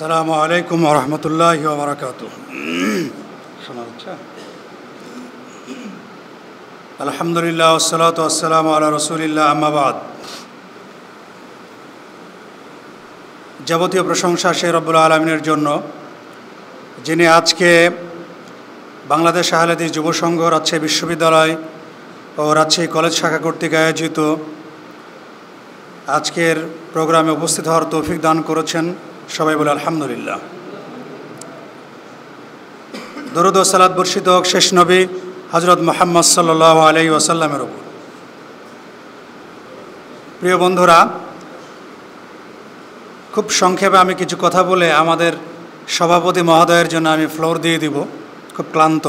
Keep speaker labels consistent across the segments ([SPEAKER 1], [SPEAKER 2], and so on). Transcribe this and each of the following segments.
[SPEAKER 1] আসসালামু আলাইকুম রহমতুল্লাহ বারকাত শোনা যাচ্ছে? আলহামদুলিল্লাহ ওসালাত আল্লাহ রসুলিল্লাহ আহমাবাদ যাবতীয় প্রশংসা সে রব্বুল আলমিনের জন্য, যিনি আজকে বাংলাদেশ আহলাদি যুব সংঘ, রাজশাহী বিশ্ববিদ্যালয় ও রাজশাহী কলেজ শাখা কর্তৃক আয়োজিত আজকের প্রোগ্রামে উপস্থিত হওয়ার তৌফিক দান করেছেন। সবাই বলে আলহামদুলিল্লাহ। দরুদ ও সালাদ বর্ষিত হোক শেষ নবী হজরত মোহাম্মদ সাল্লাহ আলাই ওয়াসাল্লামের ওপর প্রিয় বন্ধুরা, খুব সংক্ষেপে আমি কিছু কথা বলে আমাদের সভাপতি মহোদয়ের জন্য আমি ফ্লোর দিয়ে দিব, খুব ক্লান্ত।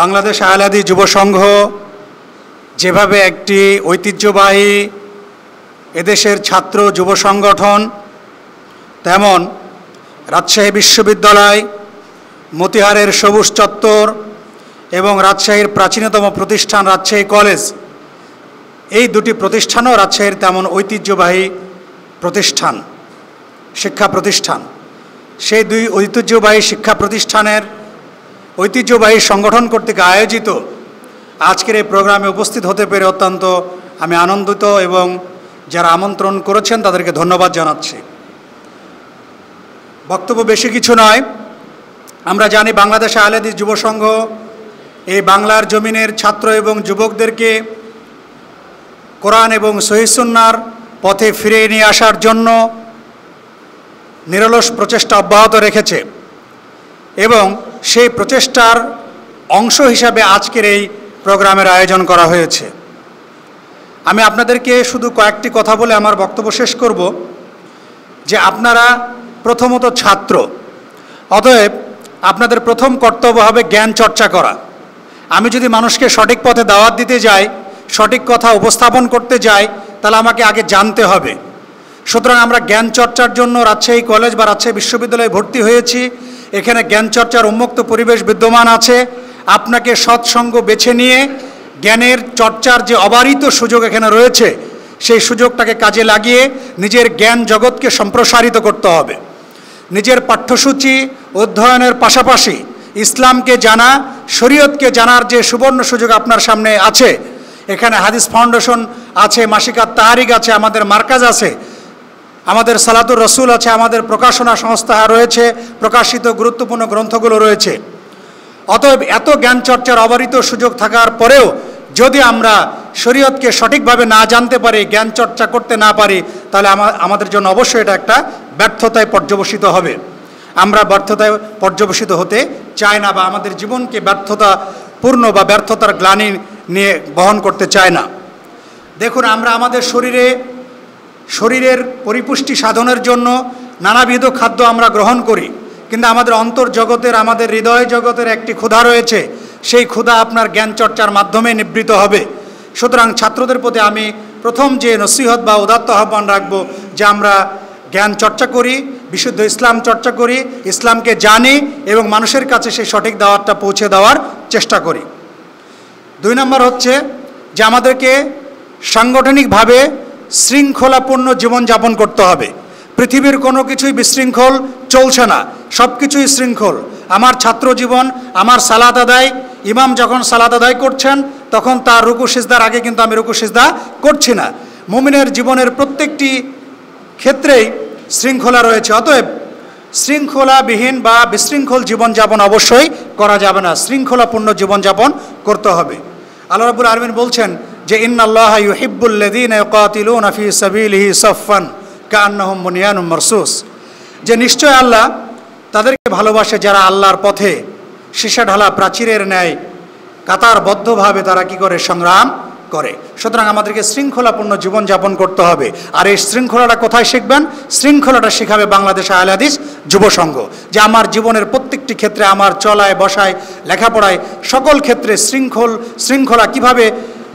[SPEAKER 1] বাংলাদেশ আহলাদি যুব সংঘ যেভাবে একটি ঐতিহ্যবাহী এদেশের ছাত্র যুব সংগঠন, তেমন রাজশাহী বিশ্ববিদ্যালয়, মতিহারের সবুজ চত্বর এবং রাজশাহীর প্রাচীনতম প্রতিষ্ঠান রাজশাহী কলেজ। এই দুটি প্রতিষ্ঠানও রাজশাহীর তেমন ঐতিহ্যবাহী প্রতিষ্ঠান, শিক্ষা প্রতিষ্ঠান। সেই দুই ঐতিহ্যবাহী শিক্ষা প্রতিষ্ঠানের ঐতিহ্যবাহী সংগঠন কর্তৃক আয়োজিত আজকের এই প্রোগ্রামে উপস্থিত হতে পেরে অত্যন্ত আমি আনন্দিত এবং যারা আমন্ত্রণ করেছেন তাদেরকে ধন্যবাদ জানাচ্ছি। বক্তব্য বেশি কিছু নয়। আমরা জানি বাংলাদেশ যুব সংঘ এই বাংলার জমিনের ছাত্র এবং যুবকদেরকে কোরআন এবং সহিসুন্নার পথে ফিরে নিয়ে আসার জন্য নিরলস প্রচেষ্টা অব্যাহত রেখেছে এবং সেই প্রচেষ্টার অংশ হিসাবে আজকের এই প্রোগ্রামের আয়োজন করা হয়েছে। আমি আপনাদেরকে শুধু কয়েকটি কথা বলে আমার বক্তব্য শেষ করব যে আপনারা প্রথমত ছাত্র। অতএব আপনাদের প্রথম কর্তব্য হবে জ্ঞান চর্চা করা। আমি যদি মানুষকে সঠিক পথে দাওয়াত দিতে যাই, সঠিক কথা উপস্থাপন করতে যাই, তাহলে আমাকে আগে জানতে হবে। সুতরাং আমরা জ্ঞান চর্চার জন্য রাজশাহী কলেজ বা রাজশাহী বিশ্ববিদ্যালয়ে ভর্তি হয়েছি। এখানে জ্ঞান চর্চার উন্মুক্ত পরিবেশ বিদ্যমান আছে। আপনাকে সৎসঙ্গ বেছে নিয়ে জ্ঞানের চর্চার যে অবারিত সুযোগ এখানে রয়েছে, সেই সুযোগটাকে কাজে লাগিয়ে নিজের জ্ঞান জগৎকে সম্প্রসারিত করতে হবে। নিজের পাঠ্যসূচি অধ্যয়নের পাশাপাশি ইসলামকে জানা, শরীয়তকে জানার যে সুবর্ণ সুযোগ আপনার সামনে আছে, এখানে হাদিস ফাউন্ডেশন আছে মাসিকার তাহারিক আছে, আমাদের মার্কাজ আছে, আমাদের সালাতুর রসুল আছে, আমাদের প্রকাশনা সংস্থা রয়েছে, প্রকাশিত গুরুত্বপূর্ণ গ্রন্থগুলো রয়েছে। অতএব এত জ্ঞান চর্চার অবারিত সুযোগ থাকার পরেও যদি আমরা শরীয়তকে সঠিকভাবে না জানতে পারি, জ্ঞান চর্চা করতে না পারি, তাহলে আমাদের জন্য অবশ্যই এটা একটা ব্যর্থতায় পর্যবসিত হবে। আমরা ব্যর্থতায় পর্যবসিত হতে চাই না বা আমাদের জীবনকে ব্যর্থতা পূর্ণ বা ব্যর্থতার গ্লানি নিয়ে বহন করতে চায় না। দেখুন, আমরা আমাদের শরীরে, শরীরের পরিপুষ্টি সাধনের জন্য নানাবিধ খাদ্য আমরা গ্রহণ করি। কিন্তু আমাদের অন্তর জগতের আমাদের হৃদয় জগতের একটি ক্ষুধা রয়েছে। সেই ক্ষুধা আপনার জ্ঞান চর্চার মাধ্যমে নিবৃত হবে। সুতরাং ছাত্রদের প্রতি আমি প্রথম যে নসিহত বা উদাত্ত আহ্বান রাখব যে আমরা জ্ঞান চর্চা করি, বিশুদ্ধ ইসলাম চর্চা করি, ইসলামকে জানি এবং মানুষের কাছে সেই সঠিক দাওয়াতটা পৌঁছে দেওয়ার চেষ্টা করি। দুই নম্বর হচ্ছে যে আমাদেরকে সাংগঠনিকভাবে শৃঙ্খলাপূর্ণ জীবনযাপন করতে হবে। পৃথিবীর কোনো কিছুই বিশৃঙ্খল চলছে না সব কিছুই শৃঙ্খল। আমার ছাত্র জীবন, আমার সালাদ আদায়, ইমাম যখন সালাদ আদায় করছেন, তখন তার রুকু সিজদার আগে কিন্তু আমি রুকু সিজদা করছি না। মুমিনের জীবনের প্রত্যেকটি ক্ষেত্রেই শৃঙ্খলা রয়েছে। অতএব শৃঙ্খলাবিহীন বা বিশৃঙ্খল জীবনযাপন অবশ্যই করা যাবে না। শৃঙ্খলাপূর্ণ জীবনযাপন করতে হবে। আল্লাহ রাবুল আলমিন বলছেন যে, ইন্নাল্লাহ ইউহিবুল্লাদিন কাতিলুন ফি সাবিলিহি সফান কান্নাহম বুনিয়ানুম মরসুস। যে নিশ্চয় আল্লাহ তাদেরকে ভালোবাসে যারা আল্লাহর পথে সীসা ঢালা প্রাচীরের ন্যায় কাতারবদ্ধভাবে তারা কি করে? সংগ্রাম করে। সুতরাং আমাদেরকে শৃঙ্খলাপূর্ণ জীবনযাপন করতে হবে। আর এই শৃঙ্খলাটা কোথায় শিখবেন? শৃঙ্খলাটা শেখাবে বাংলাদেশ আহলাদিস যুব সংঘ, যে আমার জীবনের প্রত্যেকটি ক্ষেত্রে আমার চলায়, বসায়, লেখাপড়ায় সকল ক্ষেত্রে শৃঙ্খল, শৃঙ্খলা কীভাবে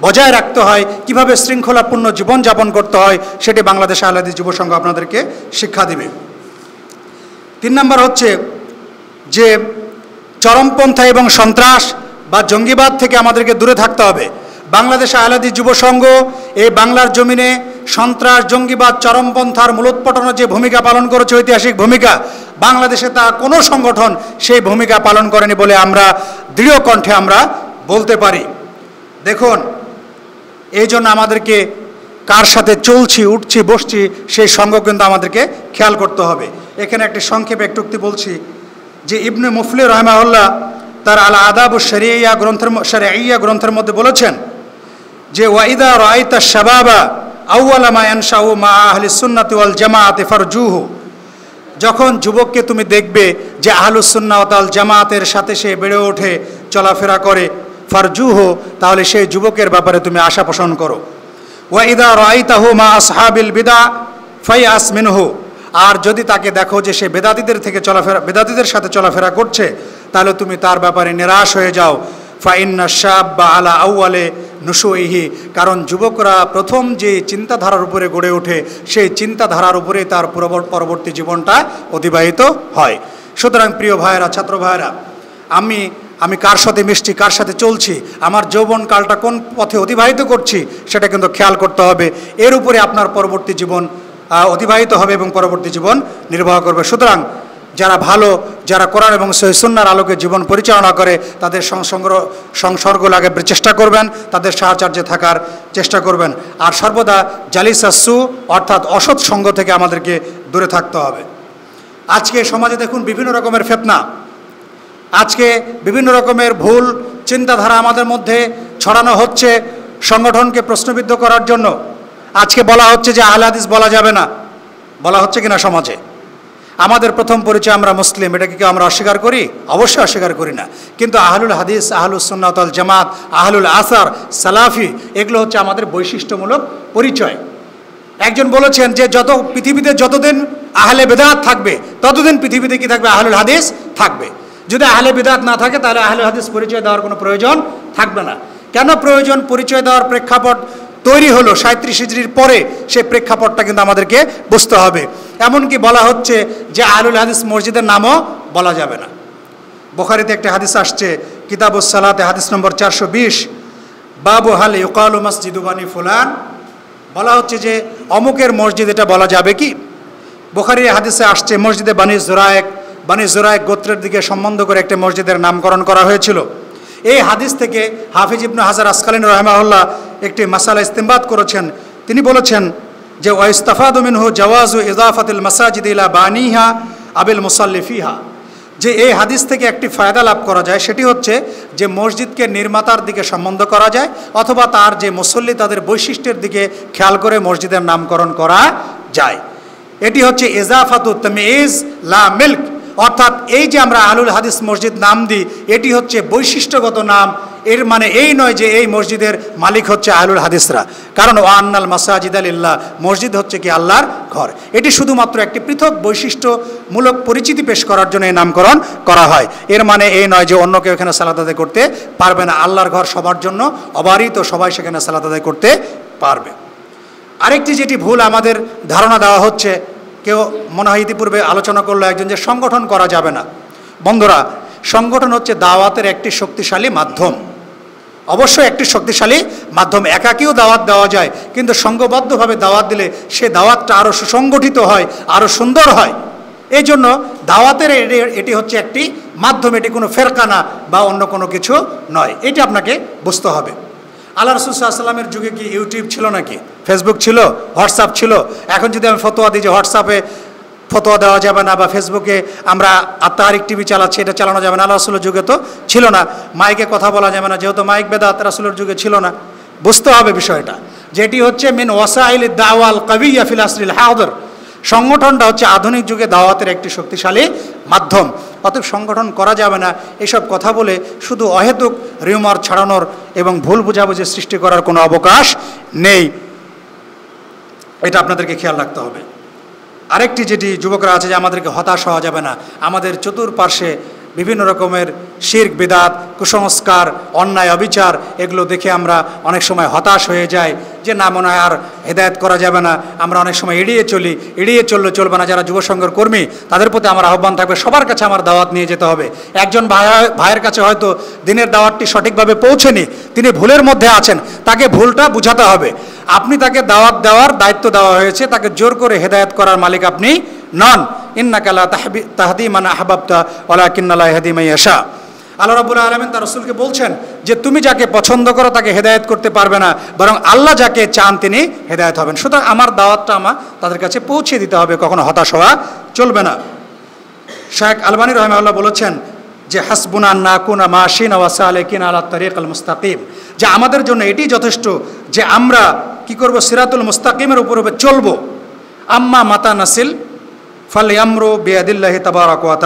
[SPEAKER 1] বজায় রাখতে হয়, কীভাবে শৃঙ্খলাপূর্ণ জীবনযাপন করতে হয়, সেটি বাংলাদেশ আহলাদি যুব সংঘ আপনাদেরকে শিক্ষা দিবে। তিন নম্বর হচ্ছে যে চরমপন্থা এবং সন্ত্রাস বা জঙ্গিবাদ থেকে আমাদেরকে দূরে থাকতে হবে। বাংলাদেশ আহলাদি যুব সংঘ এই বাংলার জমিনে সন্ত্রাস, জঙ্গিবাদ, চরমপন্থার মূলোৎপাটনের যে ভূমিকা পালন করেছে, ঐতিহাসিক ভূমিকা, বাংলাদেশে তা কোনো সংগঠন সেই ভূমিকা পালন করেনি বলে আমরা দৃঢ় কণ্ঠে আমরা বলতে পারি। দেখুন এই জন্য আমাদেরকে কার সাথে চলছি, উঠছি, বসছি, সেই সঙ্গ কিন্তু আমাদেরকে খেয়াল করতে হবে। এখানে একটি সংক্ষেপে একটু উক্তি বলছি যে ইবনে মুফলি রহমাউল্লাহ তার আলা আদাব শরিয়া গ্রন্থের শরিয়া গ্রন্থের মধ্যে বলেছেন যে, ওয়াইদা রাইতা শাবাবা আউ্লামা ইয়ানশাউ মা আহলি সুন্নাতি ওয়াল জামাআতে ফারজুহু। যখন যুবককে তুমি দেখবে যে আহলুসুন্নাত আল জামাতের সাথে সে বেড়ে ওঠে, চলাফেরা করে ফারজুহু, তাহলে সেই যুবকের ব্যাপারে তুমি আশা পোষণ করো। ওয়াইদা রাইতাহু মা আসহাবিল বিদা ফাই আসমিনহু আর যদি তাকে দেখো যে সে বেদাতিদের থেকে চলাফেরা বেদাতিদের সাথে চলাফেরা করছে, তাহলে তুমি তার ব্যাপারে নিরাশ হয়ে যাও। ফাইন্না শাব বা আলা আউয়ালে নুসুইহি, কারণ যুবকরা প্রথম যে চিন্তাধারার উপরে গড়ে ওঠে, সেই চিন্তাধারার উপরে তার পরবর্তী জীবনটা অতিবাহিত হয়। সুতরাং প্রিয় ভাইয়েরা, ছাত্র ভাইয়েরা, আমি আমি কার সাথে মিশছি, কার সাথে চলছি, আমার যৌবন কালটা কোন পথে অতিবাহিত করছি, সেটা কিন্তু খেয়াল করতে হবে। এর উপরে আপনার পরবর্তী জীবন অতিবাহিত হবে এবং পরবর্তী জীবন নির্বাহ করবে। সুতরাং যারা ভালো, যারা কোরআন এবং সহিসুন্নার আলোকে জীবন পরিচালনা করে, তাদের সংসর্গ সংসর্গ লাগাবার চেষ্টা করবেন, তাদের সাহচর্যে থাকার চেষ্টা করবেন। আর সর্বদা জালিসাসু অর্থাৎ অসৎ সঙ্গ থেকে আমাদেরকে দূরে থাকতে হবে। আজকে সমাজে দেখুন বিভিন্ন রকমের ফেতনা। আজকে বিভিন্ন রকমের ভুল চিন্তাধারা আমাদের মধ্যে ছড়ানো হচ্ছে সংগঠনকে প্রশ্নবিদ্ধ করার জন্য। আজকে বলা হচ্ছে যে আহলে হাদিস বলা যাবে না। বলা হচ্ছে কিনা সমাজে? আমাদের প্রথম পরিচয় আমরা মুসলিম, এটাকে কি আমরা অস্বীকার করি? অবশ্যই অস্বীকার করি না। কিন্তু আহলুল হাদিস আহলুল সুন্নাতল জামাত, আহলুল আসার, সালাফি, এগুলো হচ্ছে আমাদের বৈশিষ্ট্যমূলক পরিচয়। একজন বলেছেন যে যত পৃথিবীতে যতদিন আহলে বেদাত থাকবে, ততদিন পৃথিবীতে কি থাকবে? আহলুল হাদিস থাকবে। যদি আহলে বেদাত না থাকে, তাহলে আহলে হাদিস পরিচয় দেওয়ার কোনো প্রয়োজন থাকবে না। কেন প্রয়োজন পরিচয় দেওয়ার প্রেক্ষাপট তৈরি হলো সাঁত্রিশ হিজড়ির পরে? সেই প্রেক্ষাপটটা কিন্তু আমাদেরকে বুঝতে হবে। এমনকি বলা হচ্ছে যে আহলুল হাদিস মসজিদের নামও বলা যাবে না। বোখারিতে একটা হাদিস আসছে, কিতাবুস সালাতে, হাদিস নম্বর চারশো বিশ। বাবু হাল ইউকালু মসজিদুবানি ফুলান। বলা হচ্ছে যে অমুকের মসজিদ, এটা বলা যাবে কি? বোখারির হাদিসে আসছে, মসজিদে বানি জোরায়েক বানি জোরায়েক গোত্রের দিকে সম্বন্ধ করে একটি মসজিদের নামকরণ করা হয়েছিল। এই হাদিস থেকে হাফিজ ইবনু হাজার আসকালীন রহমাউল্লাহ একটি মাসালা ইস্তেমবাদ করেছেন। তিনি বলেছেন যে, ওয়াইস্তাফাদু মিনহু জওয়াজু ইজাফাতিল মাসাজিদ ইলা বানিহা আবিল মুসাল্লিফিহা যে, এই হাদিস থেকে একটি ফায়দা লাভ করা যায় সেটি হচ্ছে যে, মসজিদকে নির্মাতার দিকে সম্বন্ধ করা যায় অথবা তার যে মুসল্লি তাদের বৈশিষ্ট্যের দিকে খেয়াল করে মসজিদের নামকরণ করা যায়। এটি হচ্ছে এজাফাতু তামিজ লা মিল্ক। অর্থাৎ এই যে আমরা আলুল হাদিস মসজিদ নাম দিই, এটি হচ্ছে বৈশিষ্ট্যগত নাম। এর মানে এই নয় যে এই মসজিদের মালিক হচ্ছে আহলুল হাদিসরা। কারণ ওয়ান্নাল মাসাজিদ আলিল্লাহ মসজিদ হচ্ছে কি আল্লাহর ঘর। এটি শুধুমাত্র একটি পৃথক বৈশিষ্ট্যমূলক পরিচিতি পেশ করার জন্য এই নামকরণ করা হয়। এর মানে এই নয় যে অন্য কেউ এখানে সালাত আদায় করতে পারবে না। আল্লাহর ঘর সবার জন্য অবারিত, সবাই সেখানে সালাত আদায় করতে পারবে। আরেকটি যেটি ভুল আমাদের ধারণা দেওয়া হচ্ছে কেউ মনে হয় ইতিপূর্বে আলোচনা করল একজন যে সংগঠন করা যাবে না। বন্ধুরা, সংগঠন হচ্ছে দাওয়াতের একটি শক্তিশালী মাধ্যম। অবশ্যই একটি শক্তিশালী মাধ্যম, একাকেও দাওয়াত দেওয়া যায়, কিন্তু সংঘবদ্ধভাবে দাওয়াত দিলে সে দাওয়াতটা আরও সুসংগঠিত হয় আরও সুন্দর হয়। এই জন্য দাওয়াতের এটি- হচ্ছে একটি মাধ্যম, এটি কোনো ফেরকানা বা অন্য কোনো কিছু নয়। এটি আপনাকে বুঝতে হবে। আল্লাহ রসুল্লাহামের যুগে কি ইউটিউব ছিল নাকি? ফেসবুক ছিল? হোয়াটসঅ্যাপ ছিল? এখন যদি আমি ফতোয়া দিই যে হোয়াটসঅ্যাপে ফতোয়া দেওয়া যাবে না বা ফেসবুকে আমরা আত্মাহারিক টিভি চালাচ্ছি, এটা চালানো যাবে না। আল্লাহ রসুলের যুগে তো ছিল না। মাইকে কথা বলা যাবে না, যেহেতু মাইক বেদাত রাসুলের যুগে ছিল না। বুঝতে হবে বিষয়টা। যেটি হচ্ছে মিন ওয়াসাইল দাওয়াল কবি ফিল আসরিল হাউদর সংগঠনটা হচ্ছে আধুনিক যুগে দাওয়াতের একটি শক্তিশালী মাধ্যম। অতএব সংগঠন করা যাবে না, এসব কথা বলে শুধু অহেতুক রিউমার ছাড়ানোর এবং ভুল বুঝাবুঝি সৃষ্টি করার কোনো অবকাশ নেই। এটা আপনাদেরকে খেয়াল রাখতে হবে। আরেকটি যেটি যুবকরা আছে যে আমাদেরকে হতাশ হওয়া যাবে না, আমাদের চতুর্পার্শ্বে বিভিন্ন রকমের শির্ক, বিদাত, কুসংস্কার, অন্যায়, অবিচার, এগুলো দেখে আমরা অনেক সময় হতাশ হয়ে যাই যে না, মনে হয় আর হেদায়ত করা যাবে না। আমরা অনেক সময় এড়িয়ে চলি, এড়িয়ে চললে চলবে না। যারা যুব সংঘের কর্মী, তাদের প্রতি আমার আহ্বান থাকবে, সবার কাছে আমার দাওয়াত নিয়ে যেতে হবে। একজন ভাই, ভাইয়ের কাছে হয়তো দিনের দাওয়াতটি সঠিকভাবে পৌঁছেনি, তিনি ভুলের মধ্যে আছেন, তাকে ভুলটা বুঝাতে হবে। আপনি তাকে দাওয়াত দেওয়ার দায়িত্ব দেওয়া হয়েছে, তাকে জোর করে হেদায়ত করার মালিক আপনি নন ইন্নাকালা তাহবি তাহাদি মানে আহবাবতা ওলা কিন্নালা হেদি মাইয়াশা আল্লাহ রাবুল আলমিন তার রসুলকে বলছেন যে তুমি যাকে পছন্দ করো তাকে হেদায়ত করতে পারবে না, বরং আল্লাহ যাকে চান তিনি হেদায়ত হবেন। সুতরাং আমার দাওয়াতটা আমার তাদের কাছে পৌঁছে দিতে হবে, কখনো হতাশ হওয়া চলবে না। শেখ আলবানী রহমাল্লাহ বলেছেন যে, হাসবুনা নাকুনা মাসিন ওয়াসা আলেকিন আল্লাহ তরিক আল মুস্তাকিম। যে, আমাদের জন্য এটি যথেষ্ট যে, আমরা কি করব? সিরাতুল মুস্তাকিমের উপর চলবো। আম্মা মাতা নাসিল ফাল ইয়ামরু বেয়াদিল্লাহি তাবারাক ওয়া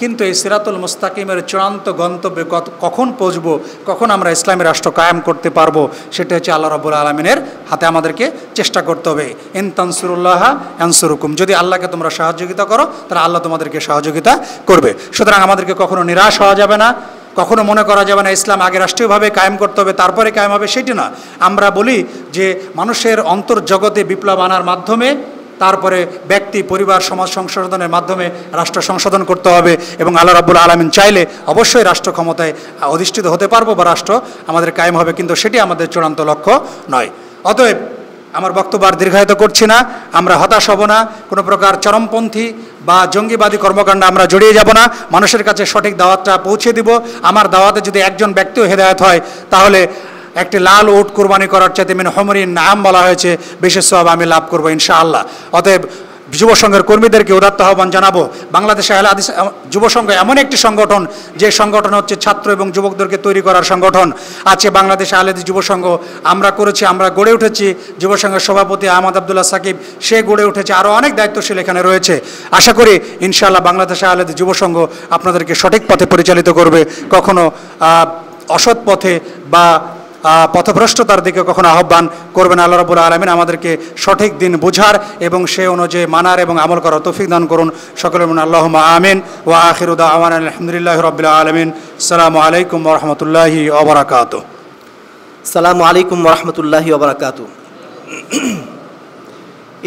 [SPEAKER 1] কিন্তু এই সিরাতুল মুস্তাকিমের চূড়ান্ত গন্তব্যে কখন পৌঁছব, কখন আমরা ইসলামী রাষ্ট্র কায়েম করতে পারব, সেটা হচ্ছে আল্লাহ রব্বুল আলমিনের হাতে আমাদেরকে চেষ্টা করতে হবে। ইন তানসুরুল্লাহ আনসুরুকুম যদি আল্লাহকে তোমরা সহযোগিতা করো, তাহলে আল্লাহ তোমাদেরকে সহযোগিতা করবে। সুতরাং আমাদেরকে কখনো নিরাশ হওয়া যাবে না, কখনো মনে করা যাবে না, ইসলাম আগে রাষ্ট্রীয়ভাবে কায়েম করতে হবে, তারপরে কায়েম হবে, সেটি না। আমরা বলি যে মানুষের অন্তর্জগতে বিপ্লব আনার মাধ্যমে তারপরে ব্যক্তি, পরিবার, সমাজ সংশোধনের মাধ্যমে রাষ্ট্র সংশোধন করতে হবে এবং আল্লাহ রাব্বুল আলমিন চাইলে অবশ্যই রাষ্ট্র ক্ষমতায় অধিষ্ঠিত হতে পারব বা রাষ্ট্র আমাদের কায়েম হবে, কিন্তু সেটি আমাদের চূড়ান্ত লক্ষ্য নয়। অতএব আমার বক্তব্য আর দীর্ঘায়িত করছি না, আমরা হতাশ হব না, কোনো প্রকার চরমপন্থী বা জঙ্গিবাদী কর্মকাণ্ডে আমরা জড়িয়ে যাব না, মানুষের কাছে সঠিক দাওয়াতটা পৌঁছে দিব। আমার দাওয়াতে যদি একজন ব্যক্তিও হেদায়ত হয়, তাহলে একটি লাল ওট কোরবানি করার চাইতে মিন হমরিন নাম বলা হয়েছে বিশেষ সব আমি লাভ করব ইনশাআল্লাহ। অতএব যুব সংঘের কর্মীদেরকে উদাত্ত আহ্বান জানাব, বাংলাদেশে আহলে হাদিস যুব সংঘ এমন একটি সংগঠন, যে সংগঠন হচ্ছে ছাত্র এবং যুবকদেরকে তৈরি করার সংগঠন। আছে বাংলাদেশ আহলে হাদিস যুব সংঘ আমরা করেছি, আমরা গড়ে উঠেছি যুব সংঘের সভাপতি আহমদ আবদুল্লাহ সাকিব, সে গড়ে উঠেছে আরও অনেক দায়িত্বশীল এখানে রয়েছে। আশা করি ইনশাআল্লাহ বাংলাদেশ আহলে হাদিস যুব সংঘ আপনাদেরকে সঠিক পথে পরিচালিত করবে। কখনো অসৎ পথে বা পথভ্রষ্টতার দিকে কখনো আহ্বান করবেন আল্লাহ রবুল আলমিন আমাদেরকে সঠিক দিন বুঝার এবং সে অনুযায়ী মানার এবং আমল করার তৌফিক দান করুন। সকলের মন আল্লাহ আমিন। ও আখিরুদা আমান আলহামদুলিল্লাহ রবিল আলমিন। সালামু আলাইকুম রহমতুল্লাহি অবরাকাত
[SPEAKER 2] সালামু আলাইকুম রহমতুল্লাহি ওবরাকাত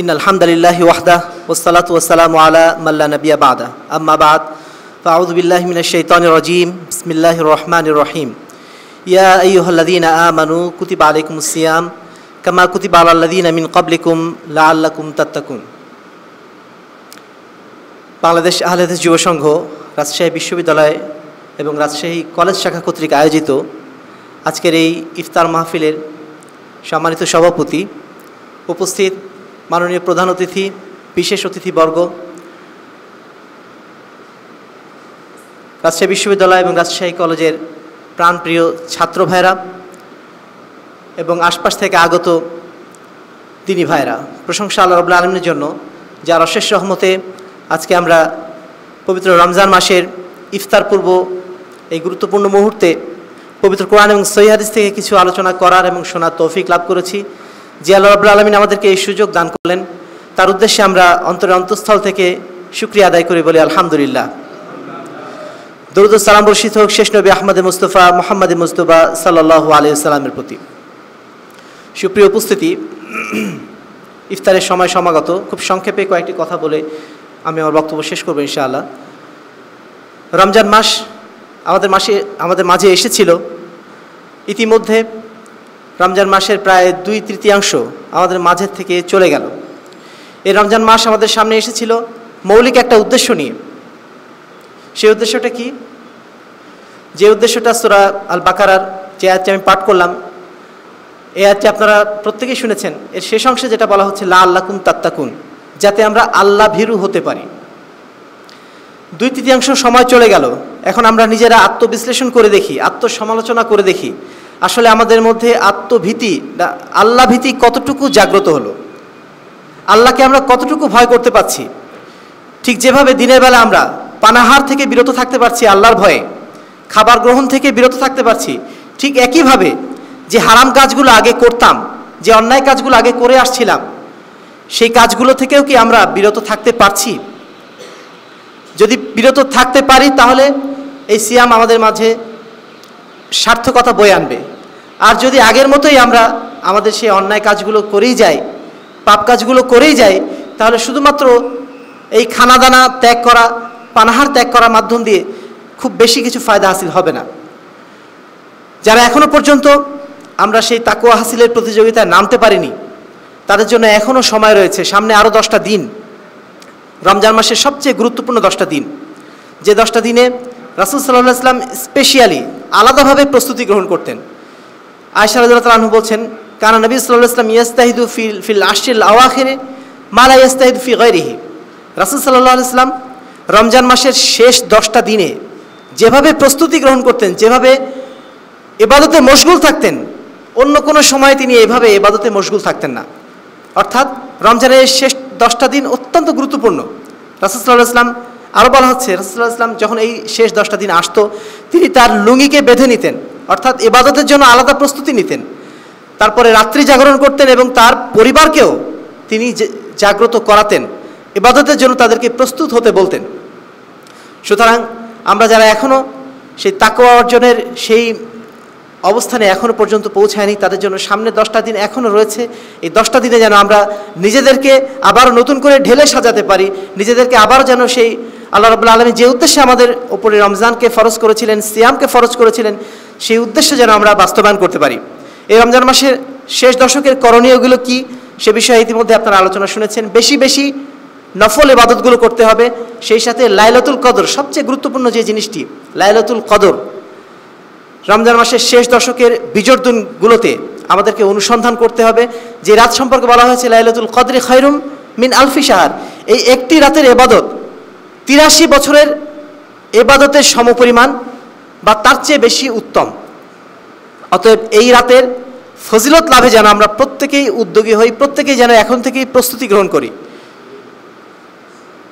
[SPEAKER 2] ইন আলহামদুলিল্লাহি ওয়াহদা ওসালাত ওসালামু আলা মাল্লা নবিয়া বাদা। আম্মা বাদ। ফাউযু বিল্লাহি মিনাশ শাইতানির রাজিম। বিসমিল্লাহির রহমানির রহিম। ইয়া আইয়ুহাল্লাযীনা আমানু কুতিবা আলাইকুমুস সিয়াম কামা কুতিবা আলাল লাযীনা মিন ক্বাবলিকুম লাআল্লাকুম তাত্তাকুন বাংলাদেশ আহলেদেশ যুব সংঘ রাজশাহী বিশ্ববিদ্যালয় এবং রাজশাহী কলেজ শাখা কর্তৃক আয়োজিত আজকের এই ইফতার মাহফিলের সম্মানিত সভাপতি উপস্থিত মাননীয় প্রধান অতিথি, বিশেষ অতিথিবর্গ রাজশাহী বিশ্ববিদ্যালয় এবং রাজশাহী কলেজের প্রাণপ্রিয় ছাত্র ভাইরা এবং আশপাশ থেকে আগত তিনি ভাইরা, প্রশংসা আল্লাহ রবুল্লা আলমিনের জন্য, যার অশেষ রহমতে আজকে আমরা পবিত্র রমজান মাসের ইফতার পূর্ব, এই গুরুত্বপূর্ণ মুহূর্তে পবিত্র কোরআন এবং সৈহাদিস থেকে কিছু আলোচনা করার এবং শোনার তৌফিক লাভ করেছি। যে আল্লাহ রবুল্লা আলমিন আমাদেরকে এই সুযোগ দান করলেন, তার উদ্দেশ্যে আমরা অন্তরের অন্তঃস্থল থেকে শুক্রিয়া আদায় করি বলি আলহামদুলিল্লাহ। দরুদ সালাম বর্ষিত হোক শেষ নবী আহমদ মুস্তফা, মোহাম্মদ মুস্তফা সাল্লাহ আলিয়াল্লামের প্রতি। সুপ্রিয় উপস্থিতি, ইফতারের সময় সমাগত। খুব সংক্ষেপে কয়েকটি কথা বলে আমি আমার বক্তব্য শেষ করব ইনশাআল্লাহ। রমজান মাস আমাদের মাসে, আমাদের মাঝে এসেছিল। ইতিমধ্যে রমজান মাসের প্রায় দুই তৃতীয়াংশ আমাদের মাঝের থেকে চলে গেল। এই রমজান মাস আমাদের সামনে এসেছিল মৌলিক একটা উদ্দেশ্য নিয়ে। সেই উদ্দেশ্যটা কি? যে উদ্দেশ্যটা সুরা আল বাকারার যে আয়াতটি আমি পাঠ করলাম, এই আয়াতটি আপনারা প্রত্যেকেই শুনেছেন। এর শেষ অংশে যেটা বলা হচ্ছে, লা আল্লাকুন তাত্তাকুন, যাতে আমরা আল্লাহ ভীরু হতে পারি। দুই তৃতীয়াংশ সময় চলে গেল। এখন আমরা নিজেরা আত্মবিশ্লেষণ করে দেখি, আত্মসমালোচনা করে দেখি। আসলে আমাদের মধ্যে আত্মভীতি আল্লাহ ভীতি কতটুকু জাগ্রত হলো? আল্লাহকে আমরা কতটুকু ভয় করতে পারছি? ঠিক যেভাবে দিনের বেলা আমরা পানাহার থেকে বিরত থাকতে পারছি আল্লাহর ভয়ে। খাবার গ্রহণ থেকে বিরত থাকতে পারছি। ঠিক একইভাবে যে হারাম কাজগুলো আগে করতাম, যে অন্যায় কাজগুলো আগে করে আসছিলাম, সেই কাজগুলো থেকেও কি আমরা বিরত থাকতে পারছি? যদি বিরত থাকতে পারি, তাহলে এই সিয়াম আমাদের মাঝে সার্থকতা বয়ে আনবে। আর যদি আগের মতোই আমরা আমাদের সেই অন্যায় কাজগুলো করেই যাই, পাপ কাজগুলো করেই যাই, তাহলে শুধুমাত্র এই খানাদানা ত্যাগ করা পানাহার ত্যাগ করার মাধ্যম দিয়ে খুব বেশি কিছু ফায়দা হাসিল হবে না। যারা এখনও পর্যন্ত আমরা সেই তাকুয়া হাসিলের প্রতিযোগিতায় নামতে পারিনি, তাদের জন্য এখনও সময় রয়েছে, সামনে আরও দশটা দিন। রমজান মাসের সবচেয়ে গুরুত্বপূর্ণ দশটা দিন। যে দশটা দিনে রাসুল সাল্লাহ ইসলাম স্পেশালি আলাদাভাবে প্রস্তুতি গ্রহণ করতেন। আয়সা রাজু বলছেন, কানা নবী সাল্লাহ ইসলাম ইয়াস্তাহিদু ফিল ফিল আশিল আওয়াখেরে মালা ইয়াস্তাহিদু ফি গৈরিহি রাসুল সাল্লাহ ইসলাম রমজান মাসের শেষ দশটা দিনে যেভাবে প্রস্তুতি গ্রহণ করতেন, যেভাবে এবাদতে মশগুল থাকতেন, অন্য কোনো সময় তিনি এভাবে এবাদতে মশগুল থাকতেন না। অর্থাৎ রমজানের শেষ দশটা দিন অত্যন্ত গুরুত্বপূর্ণ। রাসুসাল্লাহ ইসলাম আরও বলা হচ্ছে রাসুল্লাহ ইসলাম যখন এই শেষ দশটা দিন আসতো, তিনি তার লুঙ্গিকে বেঁধে নিতেন, অর্থাৎ এবাদতের জন্য আলাদা প্রস্তুতি নিতেন। তারপরে রাত্রি জাগরণ করতেন এবং তার পরিবারকেও তিনি জাগ্রত করাতেন। এবাদতের জন্য তাদেরকে প্রস্তুত হতে বলতেন। সুতরাং আমরা যারা এখনও সেই তাকোয়া অর্জনের সেই অবস্থানে এখনও পর্যন্ত পৌঁছায়নি, তাদের জন্য সামনে দশটা দিন এখনও রয়েছে। এই দশটা দিনে যেন আমরা নিজেদেরকে আবারও নতুন করে ঢেলে সাজাতে পারি, নিজেদেরকে আবারও যেন সেই আল্লাহ রবুল্লা আলমী যে উদ্দেশ্যে আমাদের ওপরে রমজানকে ফরজ করেছিলেন, সিয়ামকে ফরজ করেছিলেন, সেই উদ্দেশ্যে যেন আমরা বাস্তবায়ন করতে পারি। এই রমজান মাসের শেষ দশকের করণীয়গুলো কি সে বিষয়ে ইতিমধ্যে আপনারা আলোচনা শুনেছেন। বেশি বেশি নফল ইবাদতগুলো করতে হবে। সেই সাথে লাইলাতুল কদর, সবচেয়ে গুরুত্বপূর্ণ যে জিনিসটি, লাইলাতুল কদর। রমজান মাসের শেষ দশকের বিজোর দিনগুলোতে আমাদেরকে অনুসন্ধান করতে হবে। যে রাত সম্পর্কে বলা হয়েছে, লাইলাতুল কদরে খৈরুম মিন আলফি সাহার এই একটি রাতের এবাদত তিরাশি বছরের এবাদতের সমপরিমাণ বা তার চেয়ে বেশি উত্তম। অতএব এই রাতের ফজিলত লাভে যেন আমরা প্রত্যেকেই উদ্যোগী হই, প্রত্যেকেই যেন এখন থেকেই প্রস্তুতি গ্রহণ করি।